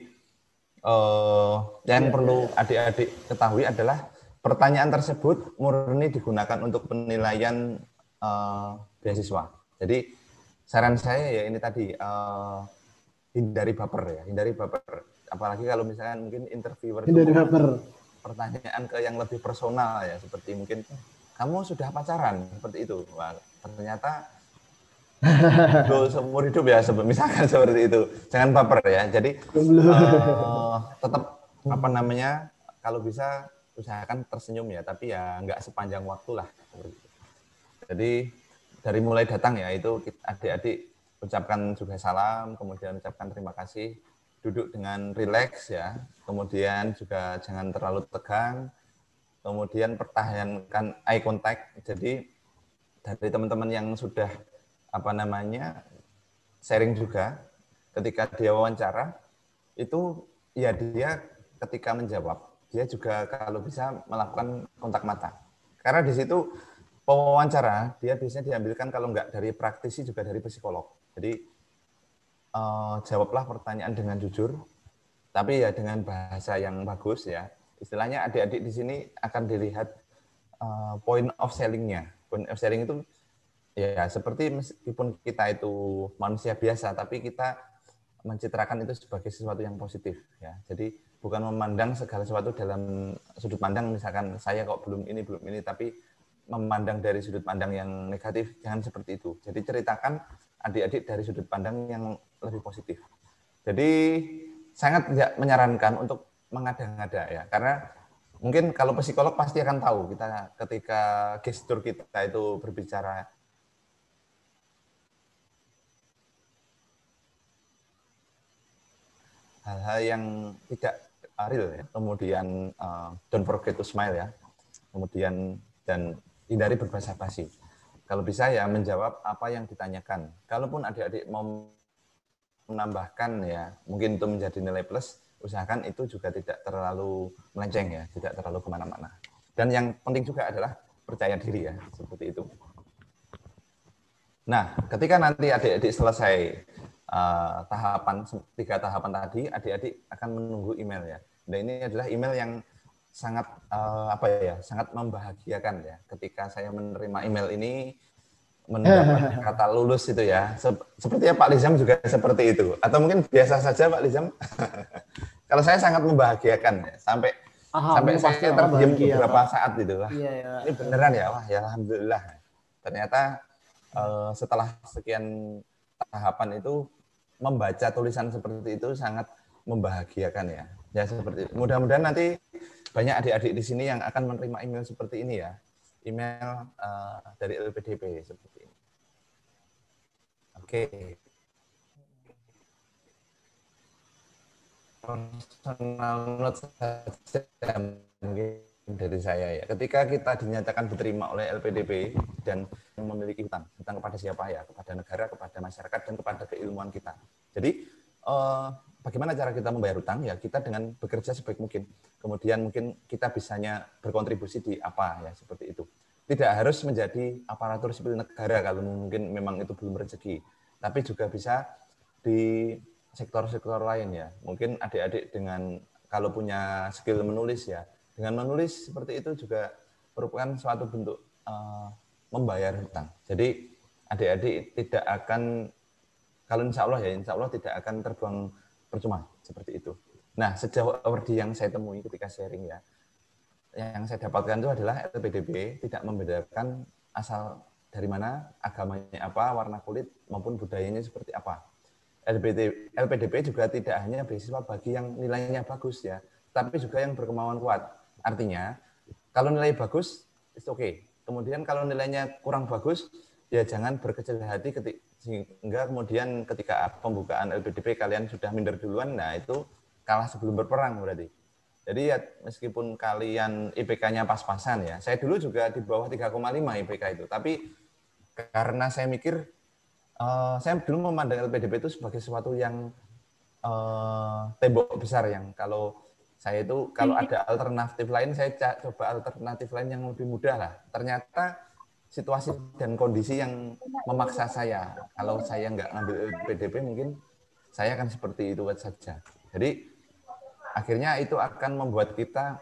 eh, yang ya, perlu adik-adik ketahui adalah pertanyaan tersebut murni digunakan untuk penilaian uh, beasiswa. Jadi saran saya ya ini tadi uh, hindari baper ya, hindari baper. Apalagi kalau misalkan mungkin interviewer hindari baper. Pertanyaan ke yang lebih personal ya, seperti mungkin kamu sudah pacaran seperti itu. Wah, ternyata Belum seumur hidup ya, misalkan seperti itu. Jangan baper ya. Jadi uh, tetap apa namanya kalau bisa usahakan tersenyum ya, tapi ya nggak sepanjang waktu lah. Jadi dari mulai datang ya itu adik-adik ucapkan juga salam, kemudian ucapkan terima kasih, duduk dengan rileks ya, kemudian juga jangan terlalu tegang, kemudian pertahankan eye contact. Jadi dari teman-teman yang sudah apa namanya sharing juga, ketika dia wawancara itu ya dia ketika menjawab dia juga kalau bisa melakukan kontak mata. Karena di situ pewawancara dia biasanya diambilkan kalau enggak dari praktisi juga dari psikolog. Jadi uh, jawablah pertanyaan dengan jujur, tapi ya dengan bahasa yang bagus ya. Istilahnya adik-adik di sini akan dilihat uh, point of sellingnya. Point of selling itu ya seperti meskipun kita itu manusia biasa, tapi kita mencitrakan itu sebagai sesuatu yang positif ya. Jadi bukan memandang segala sesuatu dalam sudut pandang misalkan saya kok belum ini belum ini tapi memandang dari sudut pandang yang negatif jangan seperti itu. Jadi ceritakan adik-adik dari sudut pandang yang lebih positif. Jadi sangat tidak menyarankan untuk mengada-ngada ya karena mungkin kalau psikolog pasti akan tahu kita ketika gestur kita itu berbicara hal-hal yang tidak real ya. Kemudian uh, don't forget to smile ya. Kemudian dan hindari berbahasa basi. Kalau bisa ya menjawab apa yang ditanyakan. Kalaupun adik-adik mau menambahkan ya, mungkin itu menjadi nilai plus, usahakan itu juga tidak terlalu melenceng ya, tidak terlalu ke mana-mana. Dan yang penting juga adalah percaya diri ya, seperti itu. Nah, ketika nanti adik-adik selesai uh, tahapan tiga tahapan tadi, adik-adik akan menunggu email ya. Dan ini adalah email yang sangat uh, apa ya, sangat membahagiakan ya. Ketika saya menerima email ini mendapat kata lulus itu ya. Seperti ya Pak Lizam juga seperti itu. Atau mungkin biasa saja Pak Lizam. Kalau saya sangat membahagiakan ya. Sampai Aha, sampai saya terdiam beberapa Pak. saat gitu lah. Iya, iya. Ini beneran ya, wah ya alhamdulillah. Ternyata uh, setelah sekian tahapan itu membaca tulisan seperti itu sangat membahagiakan ya. Ya seperti mudah-mudahan nanti banyak adik-adik di sini yang akan menerima email seperti ini ya. Email uh, dari LPDP seperti ini. Oke. Personal note saja mungkin dari saya ya. Ketika kita dinyatakan diterima oleh LPDP dan memiliki hutang, hutang kepada siapa ya? Kepada negara, kepada masyarakat, dan kepada keilmuan kita. Jadi eh, bagaimana cara kita membayar hutang? Ya kita dengan bekerja sebaik mungkin. Kemudian mungkin kita bisanya berkontribusi di apa ya seperti itu. Tidak harus menjadi aparatur sipil negara kalau mungkin memang itu belum rezeki, tapi juga bisa di sektor-sektor lain ya. Mungkin adik-adik dengan kalau punya skill menulis ya, dengan menulis seperti itu juga merupakan suatu bentuk uh, membayar hutang. Jadi adik-adik tidak akan kalau insya Allah ya insya Allah tidak akan terbuang percuma seperti itu. Nah sejauh awardee yang saya temui ketika sharing ya, yang saya dapatkan itu adalah LPDB tidak membedakan asal dari mana, agamanya apa, warna kulit maupun budayanya seperti apa. LPDB juga tidak hanya beasiswa bagi yang nilainya bagus ya, tapi juga yang berkemauan kuat. Artinya, kalau nilai bagus, it's okay. Kemudian kalau nilainya kurang bagus, ya jangan berkecil hati ketika, sehingga kemudian ketika pembukaan LPDP kalian sudah minder duluan, nah itu kalah sebelum berperang berarti. Jadi ya meskipun kalian IPK-nya pas-pasan ya, saya dulu juga di bawah 3,5 IPK itu, tapi karena saya mikir, uh, saya dulu memandang LPDP itu sebagai sesuatu yang uh, tembok besar yang kalau saya itu kalau ada alternatif lain saya coba alternatif lain yang lebih mudah lah. Ternyata situasi dan kondisi yang memaksa saya. Kalau saya nggak ngambil PDP mungkin saya akan seperti itu saja. Jadi akhirnya itu akan membuat kita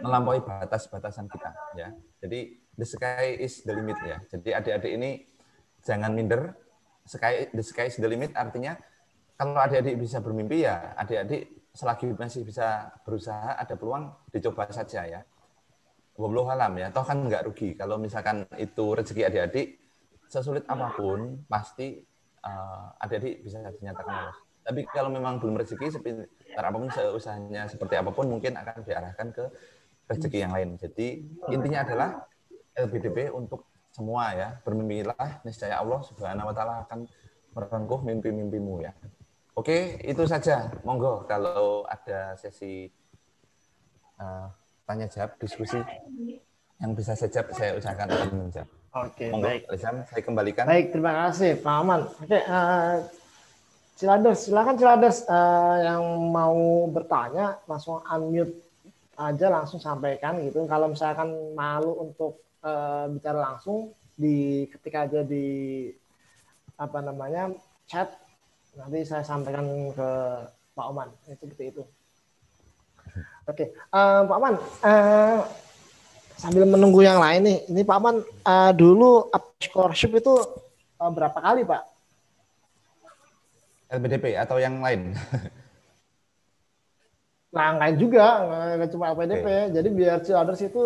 melampaui batas-batasan kita ya. Jadi the sky is the limit ya. Jadi adik-adik ini jangan minder. Sky the sky is the limit artinya kalau adik-adik bisa bermimpi ya adik-adik selagi masih bisa berusaha ada peluang dicoba saja ya. Wablu alam ya, toh kan nggak rugi. Kalau misalkan itu rezeki adik-adik, sesulit apa pun pasti uh, adik-adik bisa dinyatakan lolos. Tapi kalau memang belum rezeki, seperti apa pun usahanya seperti apa pun mungkin akan diarahkan ke rezeki yang lain. Jadi intinya adalah LBDP untuk semua ya, bermimpilah niscaya Allah Subhanahu wa taala akan merengkuh mimpi-mimpimu ya. Oke, itu saja. Monggo kalau ada sesi uh, tanya jawab, diskusi yang bisa saya jawab, saya usahakan akan menjawab. Oke, Monggo, baik. Saya kembalikan. Baik, terima kasih Pak Aman. Oke, uh, Ciladers, silakan Ciladers uh, yang mau bertanya langsung unmute aja langsung sampaikan gitu. Kalau misalkan malu untuk uh, bicara langsung di ketika aja di apa namanya chat nanti saya sampaikan ke Pak Oman itu seperti itu. Oke, okay. uh, Pak Oman, uh, sambil menunggu yang lain nih, ini Pak Oman uh, dulu up scholarship itu uh, berapa kali Pak? LPDP atau yang lain? Nah, lain juga, nggak cuma LPDP. Okay. Jadi biar Ciladers itu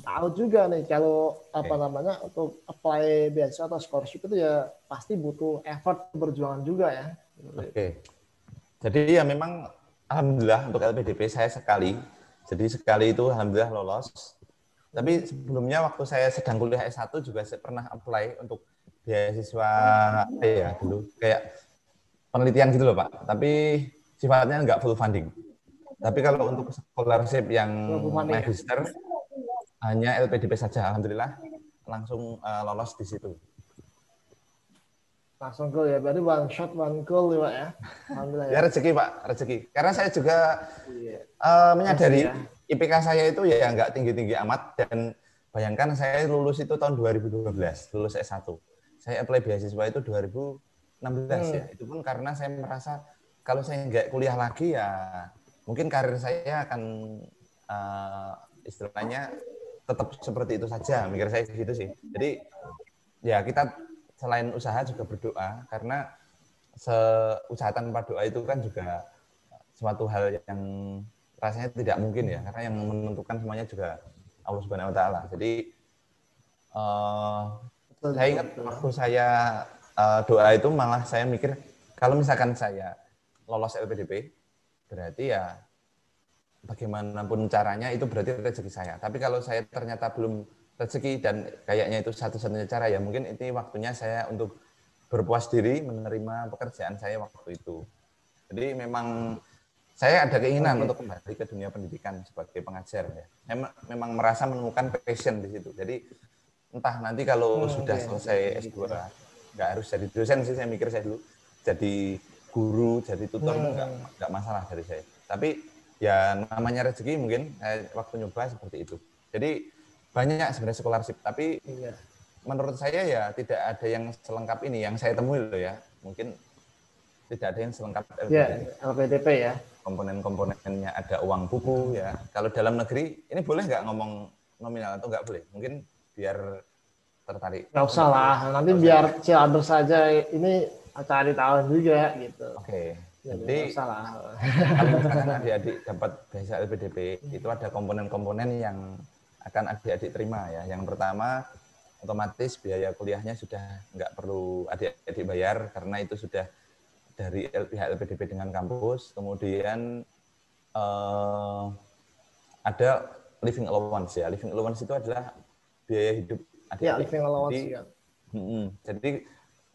tahu juga nih kalau okay. apa namanya untuk apply beasiswa atau scholarship itu ya pasti butuh effort perjuangan juga ya. Oke. Okay. Jadi ya memang alhamdulillah untuk LPDP saya sekali. Jadi sekali itu alhamdulillah lolos. Tapi sebelumnya waktu saya sedang kuliah S1 juga saya pernah apply untuk beasiswa ya dulu kayak penelitian gitu loh Pak, tapi sifatnya nggak full funding. Tapi kalau untuk scholarship yang magister hanya LPDP saja, alhamdulillah langsung uh, lolos di situ. Langsung goal ya, berarti one shot one goal ya Pak ya. Alhamdulillah. Ya, ya rezeki Pak, rezeki. Karena saya juga iya. uh, menyadari ya. IPK saya itu ya nggak tinggi-tinggi amat dan bayangkan saya lulus itu tahun 2012, lulus S1. Saya apply beasiswa itu 2000 16 hmm. ya. Itu pun karena saya merasa kalau saya nggak kuliah lagi ya mungkin karir saya akan uh, istilahnya tetap seperti itu saja. Mikir saya gitu sih. Jadi ya kita selain usaha juga berdoa karena seusaha tanpa doa itu kan juga suatu hal yang rasanya tidak mungkin ya karena yang menentukan semuanya juga Allah Subhanahu wa taala. Jadi uh, saya ingat waktu saya uh, doa itu malah saya mikir kalau misalkan saya lolos LPDP berarti ya bagaimanapun caranya itu berarti rezeki saya. Tapi kalau saya ternyata belum rezeki dan kayaknya itu satu-satunya cara ya mungkin ini waktunya saya untuk berpuas diri menerima pekerjaan saya waktu itu. Jadi memang saya ada keinginan untuk kembali ke dunia pendidikan sebagai pengajar ya. Saya memang merasa menemukan passion di situ. Jadi entah nanti kalau hmm, sudah selesai S2 nggak harus jadi dosen sih saya mikir saya dulu jadi guru jadi tutor hmm. nggak nggak masalah dari saya tapi ya namanya rezeki mungkin eh, waktu nyoba seperti itu jadi banyak sebenarnya scholarship tapi iya. menurut saya ya tidak ada yang selengkap ini yang saya temui loh ya mungkin tidak ada yang selengkap LPDP. Ya, LPDP ya. Komponen-komponennya ada uang buku ya. Kalau dalam negeri ini boleh nggak ngomong nominal atau nggak boleh? Mungkin biar tertarik? Nggak usah lah, nanti usah. biar Cilader saja ini cari tahun juga gitu. Oke. Okay. Ya, Jadi kalau misalkan adik-adik dapat beasiswa LPDP itu ada komponen-komponen yang akan adik-adik terima ya. Yang pertama otomatis biaya kuliahnya sudah nggak perlu adik-adik bayar karena itu sudah dari pihak LPDP dengan kampus. Kemudian eh, ada living allowance ya. Living allowance itu adalah biaya hidup adik-adik. Ya, living allowance jadi, ya. Hmm, jadi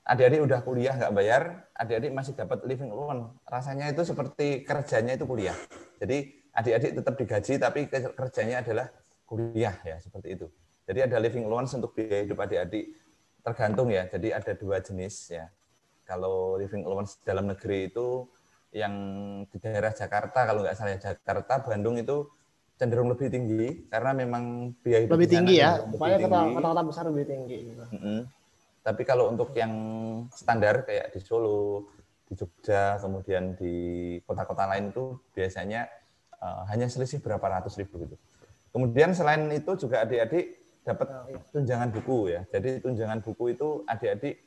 adik-adik udah kuliah nggak bayar, adik-adik masih dapat living allowance. Rasanya itu seperti kerjanya itu kuliah. Jadi adik-adik tetap digaji tapi kerjanya adalah kuliah ya seperti itu. Jadi ada living allowance untuk biaya hidup adik-adik tergantung ya. Jadi ada dua jenis ya. Kalau living allowance dalam negeri itu yang di daerah Jakarta kalau nggak salah Jakarta, Bandung itu cenderung lebih tinggi karena memang biaya hidup lebih tinggi ya, upaya kota-kota besar lebih tinggi. Gitu. Mm -hmm. Tapi kalau untuk yang standar kayak di Solo, di Jogja, kemudian di kota-kota lain itu biasanya uh, hanya selisih berapa ratus ribu gitu. Kemudian selain itu juga adik-adik dapat oh, iya. tunjangan buku ya. Jadi tunjangan buku itu adik-adik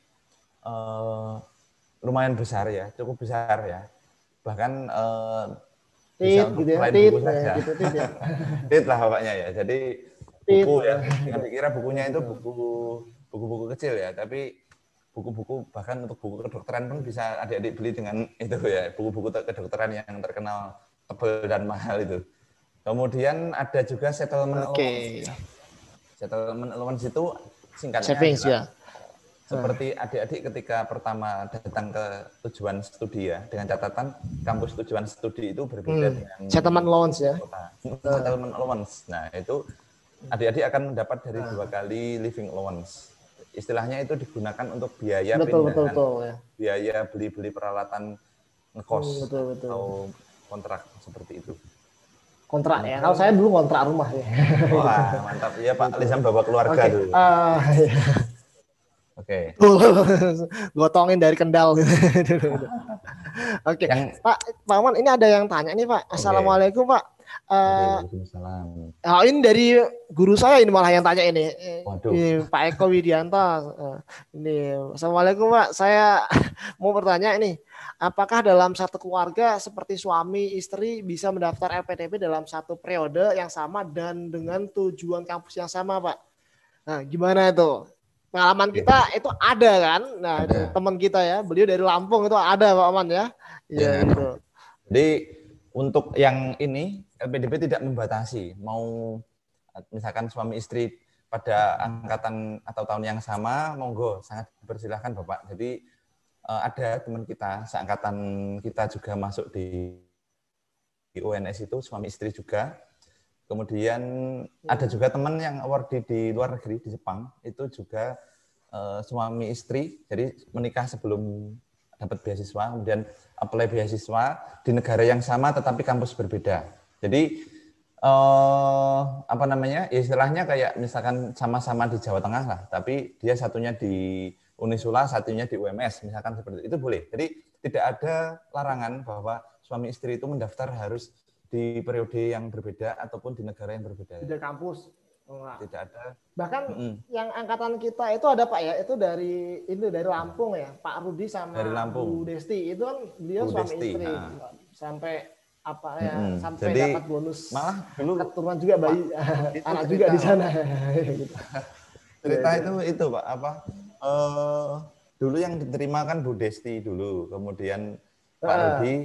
uh, lumayan besar ya, cukup besar ya. Bahkan uh, tit gitu ya tit. ya, gitu tit ya. Tit lah pokoknya ya. Jadi buku ya. nanti kira bukunya itu buku buku-buku kecil ya. Tapi buku-buku bahkan untuk buku kedokteran pun bisa adik-adik beli dengan itu ya. Buku-buku kedokteran yang terkenal tebal dan mahal itu kemudian ada juga settlement okay. allowance settlement allowance itu singkatnya savings ya seperti adik-adik ketika pertama datang ke tujuan studi ya dengan catatan kampus tujuan studi itu berbeda hmm. dengan settlement allowance ya settlement allowance nah itu adik-adik akan mendapat dari dua kali living allowance istilahnya itu digunakan untuk biaya betul, pindahan betul, betul, ya. biaya beli-beli peralatan ngekos Hmm, betul, betul. atau kontrak seperti itu. Kontrak ya. Kalau saya dulu kontrak rumah ya. Wah, mantap. Iya, Pak Lizam bawa keluarga Oke. dulu. Ah, iya. Oke. Gotongin dari Kendal. Oke. Yang Pak, Pak Aman, ini ada yang tanya nih Pak. Assalamualaikum Pak. Eh, Waalaikumsalam. oh, ini dari guru saya ini malah yang tanya ini. Waduh. Ini Pak Eko Widianto. Eh, Ini Assalamualaikum Pak. Saya mau bertanya ini. Apakah dalam satu keluarga seperti suami istri bisa mendaftar LPDP dalam satu periode yang sama dan dengan tujuan kampus yang sama Pak? Nah, gimana itu? Pengalaman kita itu ada kan? Nah, Ada. teman kita ya, beliau dari Lampung itu ada Pak Aman ya. Iya Ya. gitu. Jadi untuk yang ini LPDP tidak membatasi mau misalkan suami istri pada angkatan atau tahun yang sama monggo sangat dipersilahkan Bapak. Jadi eh, ada teman kita seangkatan kita juga masuk di, di UNS itu suami istri juga. Kemudian ada juga teman yang award di, di luar negeri di Jepang itu juga eh, suami istri. Jadi menikah sebelum dapat beasiswa, kemudian apply beasiswa di negara yang sama tetapi kampus berbeda. Jadi eh, apa namanya? ya Istilahnya kayak misalkan sama-sama di Jawa Tengah lah, tapi dia satunya di Unisula, satunya di UMS, misalkan seperti itu boleh. Jadi tidak ada larangan bahwa suami istri itu mendaftar harus di periode yang berbeda ataupun di negara yang berbeda. Di kampus. Enggak. Tidak ada. Bahkan Mm-mm. yang angkatan kita itu ada Pak ya, itu dari itu dari Lampung ya, Pak Rudi sama Dari Lampung. Bu Desti itu kan beliau Bu suami Desti, istri ha. sampai apa ya, Mm-mm. sampai Jadi, dapat bonus Malah dulu keturunan juga bayi itu anak juga di sana. Gitu. cerita Iya, itu itu pak apa eh dulu yang diterima kan Bu Desti dulu kemudian Pak Ah. Rudi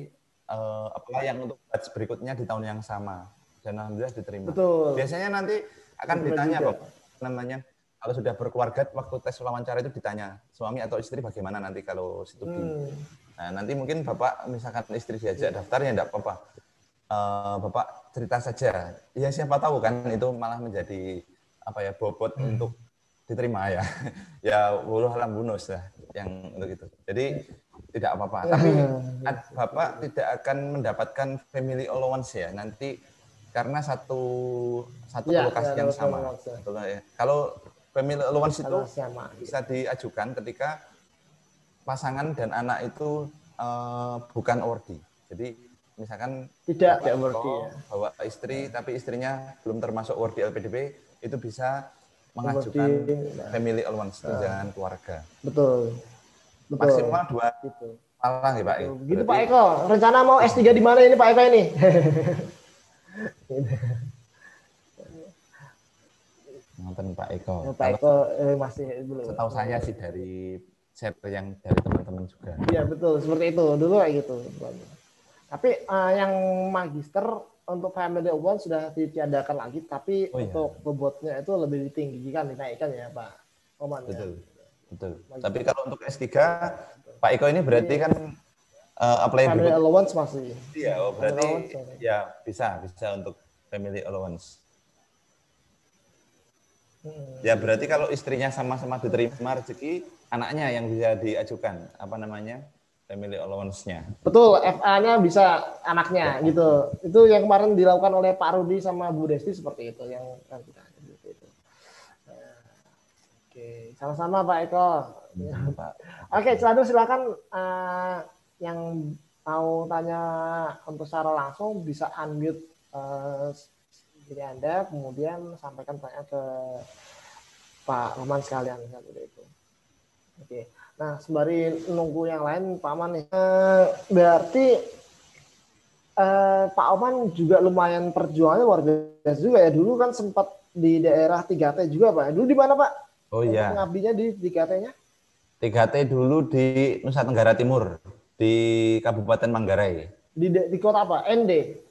eh apply yang untuk batch berikutnya di tahun yang sama dan alhamdulillah diterima Betul. biasanya nanti akan Diterima ditanya juga. Namanya kalau sudah berkeluarga waktu tes wawancara itu ditanya suami atau istri bagaimana nanti kalau studi Hmm. Nah, nanti mungkin Bapak misalkan istri diajak daftar ya enggak apa-apa. Eh, Bapak cerita saja. Ya siapa tahu kan itu malah menjadi apa ya bobot untuk diterima ya. ya wuluh alam bonus lah yang untuk itu. Jadi tidak apa-apa. Tapi ad- Bapak tidak akan mendapatkan family allowance ya nanti karena satu satu Iya, lokasi iya, yang sama. ya. Betul ya. Kalau family allowance itu sama. bisa diajukan ketika pasangan dan anak itu eh, bukan ordi. Jadi misalkan Tidak tidak ya. bawa istri tapi istrinya belum termasuk ordi LPDP itu bisa mengajukan nah. family allowance tunjangan keluarga. Betul. Betul. Maksimal dua Gitu. malang ya Pak. ya? Gitu Pak Berarti- Eko, rencana mau S3 di mana ini Pak Eko ini? Nonton Pak Eko. Pak Kalau Eko eh, masih belum. setahu saya sih dari share yang dari teman-teman juga. Iya betul seperti itu dulu kayak gitu. Tapi eh, yang magister untuk family one sudah ditiadakan lagi, tapi Oh, iya. untuk bobotnya itu lebih ditinggikan, dinaikkan ya Pak Oman. ya. Betul. Betul. Tapi kalau untuk S3 Pak Eko ini berarti kan eh, apply Family berikut allowance masih. Iya, oh, berarti allowance, ya bisa bisa untuk family allowance. Hmm. Ya berarti kalau istrinya sama-sama diterima rezeki, anaknya yang bisa diajukan apa namanya family allowance-nya. Betul, FA-nya bisa anaknya gitu. Itu yang kemarin dilakukan oleh Pak Rudi sama Bu Desti seperti itu yang kan kita gitu itu. Oke, sama-sama Pak Eko. Ya. Pak. Oke, selanjutnya silakan eh, yang mau tanya untuk secara langsung bisa unmute eh, diri Anda, kemudian sampaikan tanya ke Pak Roman sekalian seperti itu. Oke. Nah, sembari nunggu yang lain, Pak Aman nih. Eh, berarti eh, Pak Oman juga lumayan perjuangannya luar biasa juga ya. Dulu kan sempat di daerah 3T juga, Pak. Dulu di mana, Pak? Oh iya, Pengabdinya di 3T-nya? 3T dulu di Nusa Tenggara Timur di Kabupaten Manggarai. Di di kota apa? ND.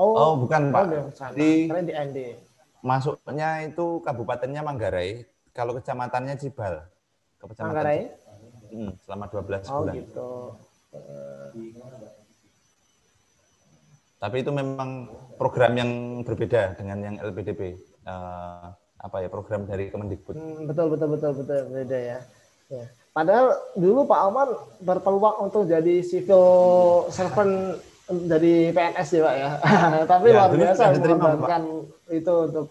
Oh, bukan, Pak. di sana. Di- di ND. Masuknya itu kabupatennya Manggarai, kalau kecamatannya Cibal. Kecamatan Manggarai? Hmm, selama 12 Oh, bulan. gitu. Tapi itu memang program yang berbeda dengan yang LPDP. Eh, apa ya program dari Kemendikbud. hmm, betul betul betul betul beda ya. Ya. Padahal dulu Pak Alman berpeluang untuk jadi civil servant jadi PNS ya Pak ya. Tapi ya, luar biasa mengorbankan itu untuk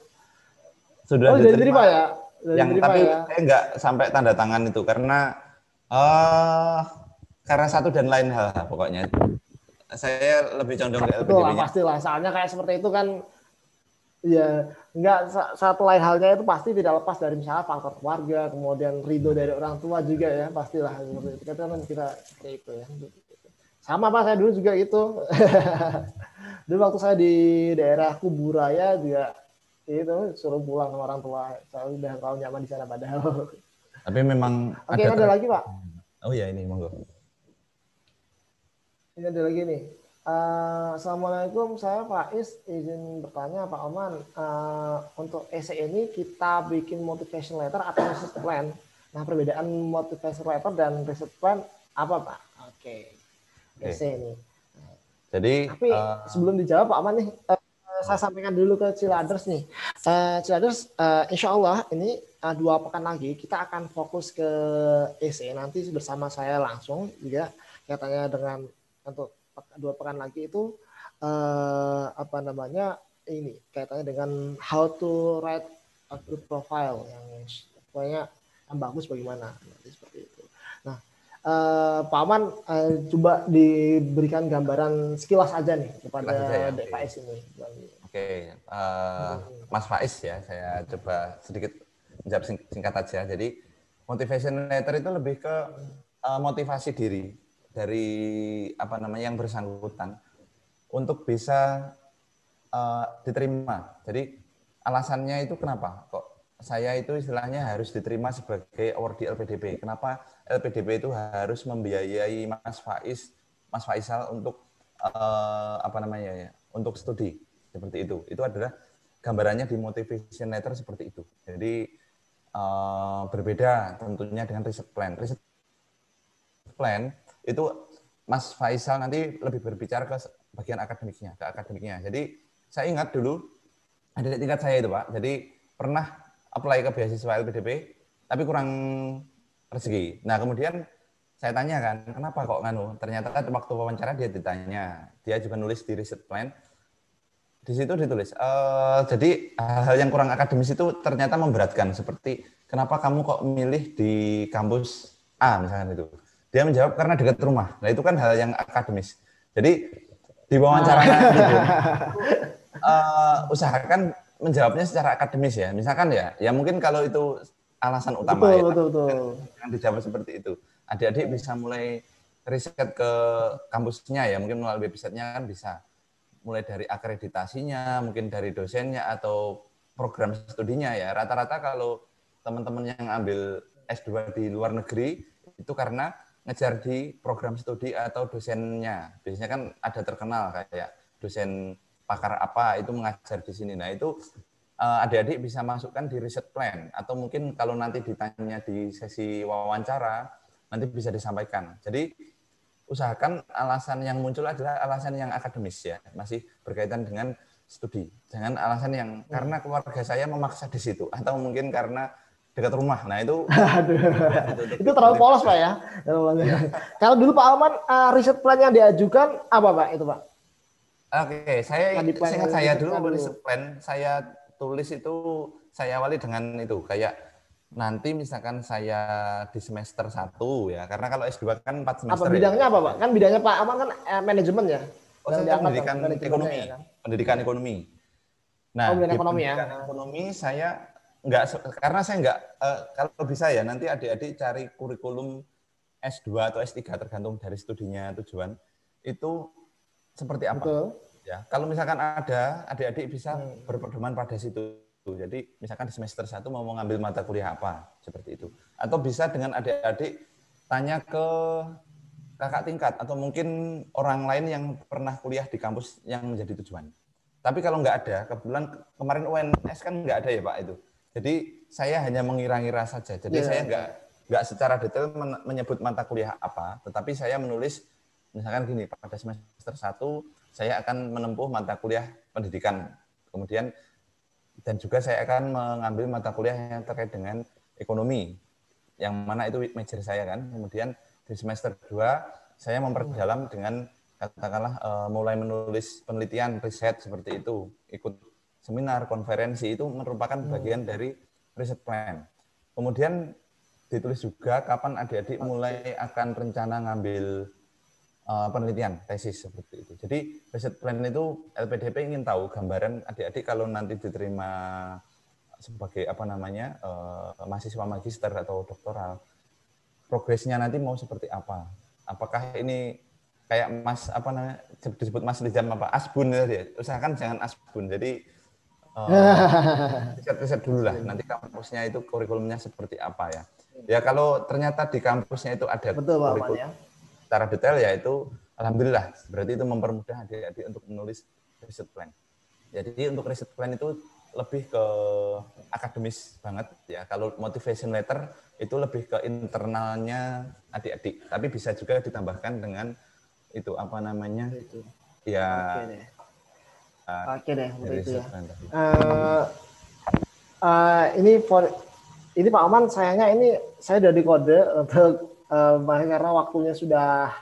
sudah oh, diterima. ya. Sudah yang tapi ya. saya nggak sampai tanda tangan itu karena uh, karena satu dan lain hal pokoknya. Saya lebih condong ke LPDP-nya. Pastilah, soalnya kayak seperti itu kan Ya, enggak satu lain halnya itu pasti tidak lepas dari misalnya faktor keluarga, kemudian ridho dari orang tua juga ya, pastilah seperti itu. Kita kan kita seperti itu ya. Sama Pak, saya dulu juga itu. dulu waktu saya di daerah Kuburaya juga itu suruh pulang sama orang tua. Saya udah terlalu nyaman di sana padahal. Tapi memang Oke, ada, ada lagi, Pak. Oh iya, ini monggo. Ini ada lagi nih. Uh, Assalamualaikum, saya Pak Is izin bertanya Pak Oman uh, untuk EC ini kita bikin motivation letter atau research plan. Nah perbedaan motivation letter dan research plan apa Pak? Oke, okay. okay. EC ini. Jadi tapi uh, sebelum dijawab Pak Oman nih, uh, saya sampaikan dulu ke Ciladers nih. Uh, Ciladers, uh, Insya Allah ini dua pekan lagi kita akan fokus ke EC nanti bersama saya langsung juga katanya dengan untuk dua pekan lagi itu uh, apa namanya ini kaitannya dengan how to write a good profile yang pokoknya yang bagus bagaimana nanti seperti itu. Nah, uh, Pak Aman uh, coba diberikan gambaran sekilas aja nih kepada ya, Dek Faiz ini. Oke, okay. uh, Mas Faiz ya, saya coba sedikit menjawab singkat aja. Jadi motivation letter itu lebih ke uh, motivasi diri dari apa namanya yang bersangkutan untuk bisa uh, diterima. Jadi alasannya itu kenapa kok saya itu istilahnya harus diterima sebagai award di LPDP. Kenapa LPDP itu harus membiayai Mas Faiz, Mas Faisal untuk uh, apa namanya ya, untuk studi seperti itu. Itu adalah gambarannya di motivation letter seperti itu. Jadi uh, berbeda tentunya dengan riset plan. Riset plan itu Mas Faisal nanti lebih berbicara ke bagian akademiknya, ke akademiknya. Jadi saya ingat dulu ada di tingkat saya itu Pak, jadi pernah apply ke beasiswa LPDP, tapi kurang rezeki. Nah kemudian saya tanya kan, kenapa kok nganu? Ternyata waktu wawancara dia ditanya, dia juga nulis di riset plan, di situ ditulis. Uh, jadi hal yang kurang akademis itu ternyata memberatkan, seperti kenapa kamu kok milih di kampus A misalnya itu dia menjawab karena dekat rumah. Nah itu kan hal yang akademis. Jadi di wawancara itu uh, usahakan menjawabnya secara akademis ya. Misalkan ya, ya mungkin kalau itu alasan utama betul, ya, betul, betul. yang dijawab seperti itu. Adik-adik bisa mulai riset ke kampusnya ya, mungkin melalui websitenya kan bisa. Mulai dari akreditasinya, mungkin dari dosennya atau program studinya ya. Rata-rata kalau teman-teman yang ambil S2 di luar negeri itu karena ngejar di program studi atau dosennya. Biasanya kan ada terkenal kayak dosen pakar apa itu mengajar di sini. Nah itu eh, adik-adik bisa masukkan di riset plan atau mungkin kalau nanti ditanya di sesi wawancara nanti bisa disampaikan. Jadi usahakan alasan yang muncul adalah alasan yang akademis ya, masih berkaitan dengan studi. Jangan alasan yang karena keluarga saya memaksa di situ atau mungkin karena dekat rumah. Nah itu Aduh. itu terlalu polos pak ya. Kalau dulu Pak Alman uh, riset plan yang diajukan apa pak itu pak? Oke, okay, saya ingat saya dulu riset plan saya tulis itu saya awali dengan itu kayak nanti misalkan saya di semester satu ya karena kalau S2 kan 4 semester. Apa bidangnya ya. apa pak? Kan bidangnya Pak Alman kan eh, manajemen ya. Oh, saya pendidikan ekonomi. Ya, kan? Pendidikan ekonomi. Nah, oh, ekonomi ya. Ekonomi saya enggak karena saya enggak uh, kalau bisa ya nanti adik-adik cari kurikulum S2 atau S3 tergantung dari studinya tujuan itu seperti apa. Betul. Ya, kalau misalkan ada adik-adik bisa hmm. berpedoman pada situ. Jadi misalkan di semester 1 mau mengambil mata kuliah apa seperti itu. Atau bisa dengan adik-adik tanya ke kakak tingkat atau mungkin orang lain yang pernah kuliah di kampus yang menjadi tujuan. Tapi kalau nggak ada, kebetulan kemarin UNS kan nggak ada ya Pak itu. Jadi saya hanya mengira-ngira saja. Jadi yeah. saya nggak nggak secara detail menyebut mata kuliah apa, tetapi saya menulis misalkan gini pada semester 1 saya akan menempuh mata kuliah pendidikan. Kemudian dan juga saya akan mengambil mata kuliah yang terkait dengan ekonomi. yang mana itu major saya kan. Kemudian di semester 2 saya memperdalam dengan katakanlah uh, mulai menulis penelitian riset seperti itu, ikut seminar, konferensi itu merupakan hmm. bagian dari riset plan. Kemudian ditulis juga kapan adik-adik mulai akan rencana ngambil uh, penelitian tesis seperti itu. Jadi riset plan itu LPDP ingin tahu gambaran adik-adik kalau nanti diterima sebagai apa namanya uh, mahasiswa magister atau doktoral, progresnya nanti mau seperti apa? Apakah ini kayak Mas apa namanya disebut Mas Lijam apa Asbun ya? Usahakan jangan Asbun. Jadi uh, riset-riset dulu lah. Nanti kampusnya itu kurikulumnya seperti apa ya? Ya kalau ternyata di kampusnya itu ada Betul, kurikulum ya. Secara detail ya itu alhamdulillah berarti itu mempermudah adik-adik untuk menulis riset plan. Jadi untuk riset plan itu lebih ke akademis banget ya. Kalau motivation letter itu lebih ke internalnya adik-adik, tapi bisa juga ditambahkan dengan itu apa namanya? Itu. Ya. Oke deh. Uh, Oke deh, itu ya. Uh, uh, ini for ini Pak Aman, sayangnya ini saya sudah dikode untuk uh, karena waktunya sudah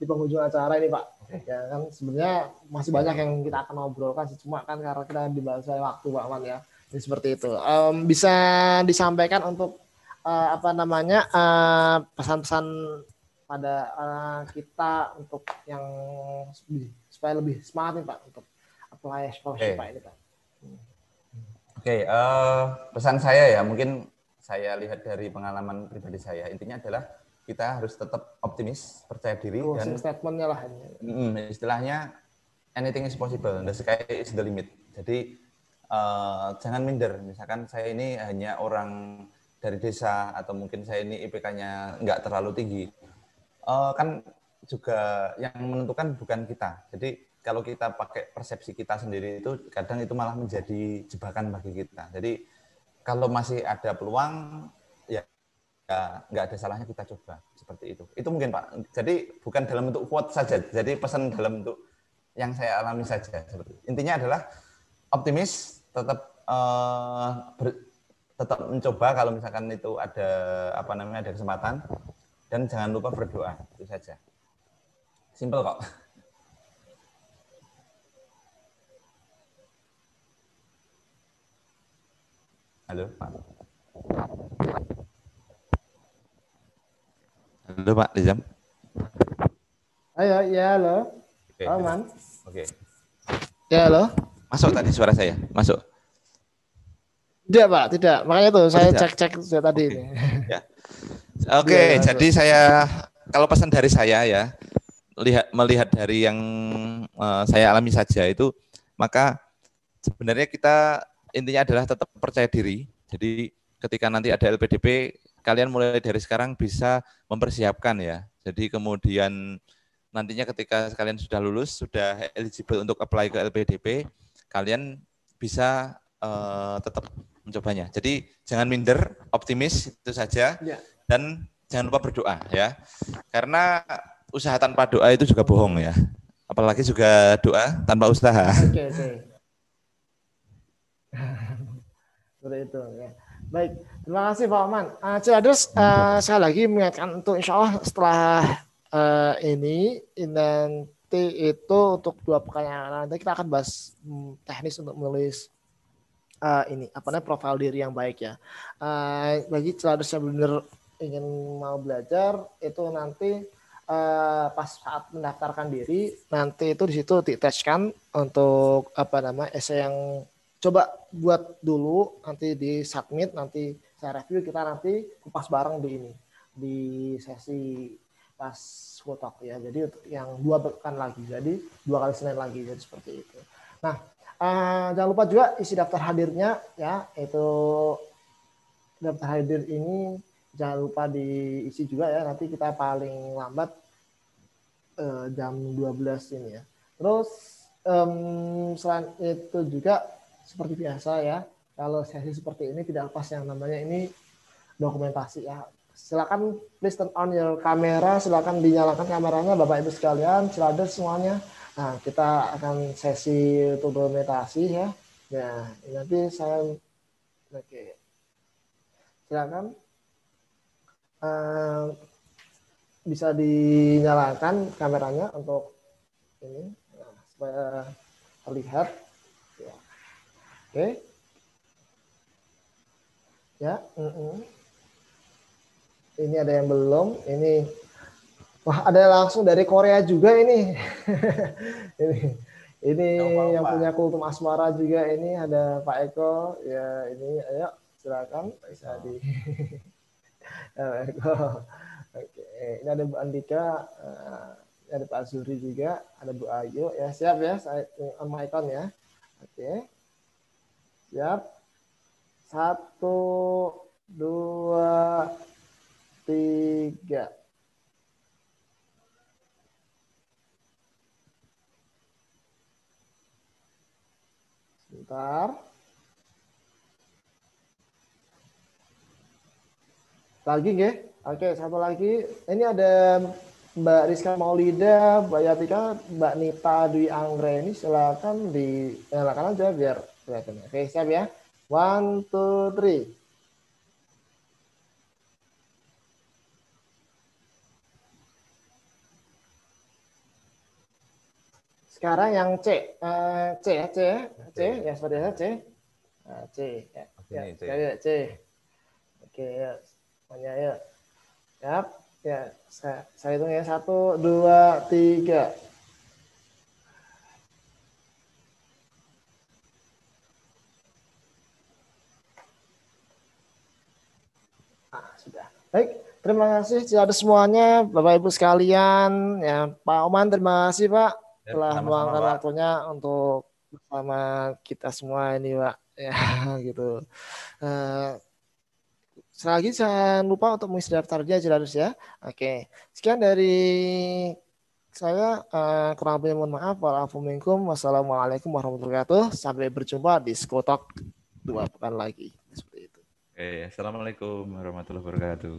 di penghujung acara ini Pak. Ya kan sebenarnya masih banyak yang kita akan ngobrolkan sih. Cuma kan karena kita dibahas waktu Pak Man ya. Jadi seperti itu. Um, bisa disampaikan untuk uh, apa namanya eh, pesan-pesan uh, pada uh, kita untuk yang supaya lebih semangat nih Pak untuk apply scholarship okay. Pak ini Pak. Oke, okay, uh, pesan saya ya. Mungkin saya lihat dari pengalaman pribadi saya. Intinya adalah kita harus tetap optimis, percaya diri oh, dan statementnya lah. Mm, istilahnya anything is possible, the sky is the limit. Jadi uh, jangan minder. Misalkan saya ini hanya orang dari desa atau mungkin saya ini IPK-nya nggak terlalu tinggi, uh, kan juga yang menentukan bukan kita. Jadi kalau kita pakai persepsi kita sendiri itu kadang itu malah menjadi jebakan bagi kita. Jadi kalau masih ada peluang nggak ada salahnya kita coba seperti itu. Itu mungkin Pak. Jadi bukan dalam bentuk quote saja, jadi pesan dalam bentuk yang saya alami saja. Intinya adalah optimis, tetap uh, ber, tetap mencoba kalau misalkan itu ada apa namanya ada kesempatan dan jangan lupa berdoa itu saja. Simple kok. Halo Pak. Halo Pak Rizam. Ayo, ya halo. Oke. Aman. Oke. Ya halo. Masuk tadi suara saya? Masuk? Tidak Pak, tidak. Makanya tuh oh, saya cek-cek sudah tadi okay. ini. Ya. Oke, okay, ya, jadi saya kalau pesan dari saya ya, lihat melihat dari yang uh, saya alami saja itu, maka sebenarnya kita intinya adalah tetap percaya diri. Jadi ketika nanti ada LPDP kalian mulai dari sekarang bisa mempersiapkan ya. Jadi kemudian nantinya ketika kalian sudah lulus, sudah eligible untuk apply ke LPDP, kalian bisa uh, tetap mencobanya. Jadi jangan minder, optimis itu saja, ya. dan jangan lupa berdoa ya. Karena usaha tanpa doa itu juga bohong ya. Apalagi juga doa tanpa usaha. Oke, oke. Seperti itu ya. Baik, terima kasih Pak Oman. Uh, Ciladus, uh, sekali lagi mengingatkan untuk insya Allah setelah uh, ini nanti itu untuk dua pekan yang nanti kita akan bahas hmm, teknis untuk menulis uh, ini apa namanya profil diri yang baik ya. Uh, bagi Ciladus yang benar ingin mau belajar itu nanti uh, pas saat mendaftarkan diri nanti itu di situ diteskan untuk apa nama essay yang coba buat dulu nanti di submit nanti saya review kita nanti kupas bareng di ini di sesi pas foto ya. Jadi yang dua pekan lagi jadi dua kali senin lagi jadi seperti itu. Nah uh, jangan lupa juga isi daftar hadirnya ya itu daftar hadir ini jangan lupa diisi juga ya. Nanti kita paling lambat uh, jam 12 ini ya. Terus um, selain itu juga seperti biasa ya. Kalau sesi seperti ini tidak lepas yang namanya ini dokumentasi ya. Silakan please turn on your kamera, silakan dinyalakan kameranya Bapak Ibu sekalian, silakan semuanya. Nah, kita akan sesi dokumentasi ya. Nah, nanti saya oke. Silakan. uh, bisa dinyalakan kameranya untuk ini nah, supaya terlihat. Ya. Oke. Okay. Ya. Mm -mm. Ini ada yang belum. Ini wah ada langsung dari Korea juga ini. ini ini yang punya kultum asmara juga ini ada Pak Eko. Ya ini ayo silakan bisa di Eko. Oke, ini ada Bu Andika, uh, ada Pak Zuri juga, ada Bu Ayu. Ya siap ya, saya on my ya. Oke, siap. Satu, dua, tiga. Sebentar. Lagi nggih? Oke, satu lagi. Ini ada Mbak Rizka Maulida, Mbak Yatika, Mbak Nita Dwi Anggreni. Silakan di silakan aja biar kelihatan. Oke, siap ya. One, two, three. Sekarang yang C, uh, C ya, C ya, C, ya seperti itu C, uh, C, ya, ya, C. ya, C. Oke, ya, semuanya ya, ya, ya, saya, saya hitung ya, satu, dua, tiga. Ah, sudah. Baik, terima kasih ada semuanya, Bapak Ibu sekalian. Ya, Pak Oman, terima kasih Pak telah meluangkan waktunya untuk bersama kita semua ini Pak ya gitu. Uh, lagi jangan lupa untuk mengisi daftar dia jelas ya. Oke, sekian dari saya uh, kurang lebih mohon maaf. Wassalamualaikum warahmatullahi wabarakatuh. Sampai berjumpa di Skotok dua pekan lagi. Oke, assalamualaikum warahmatullahi wabarakatuh.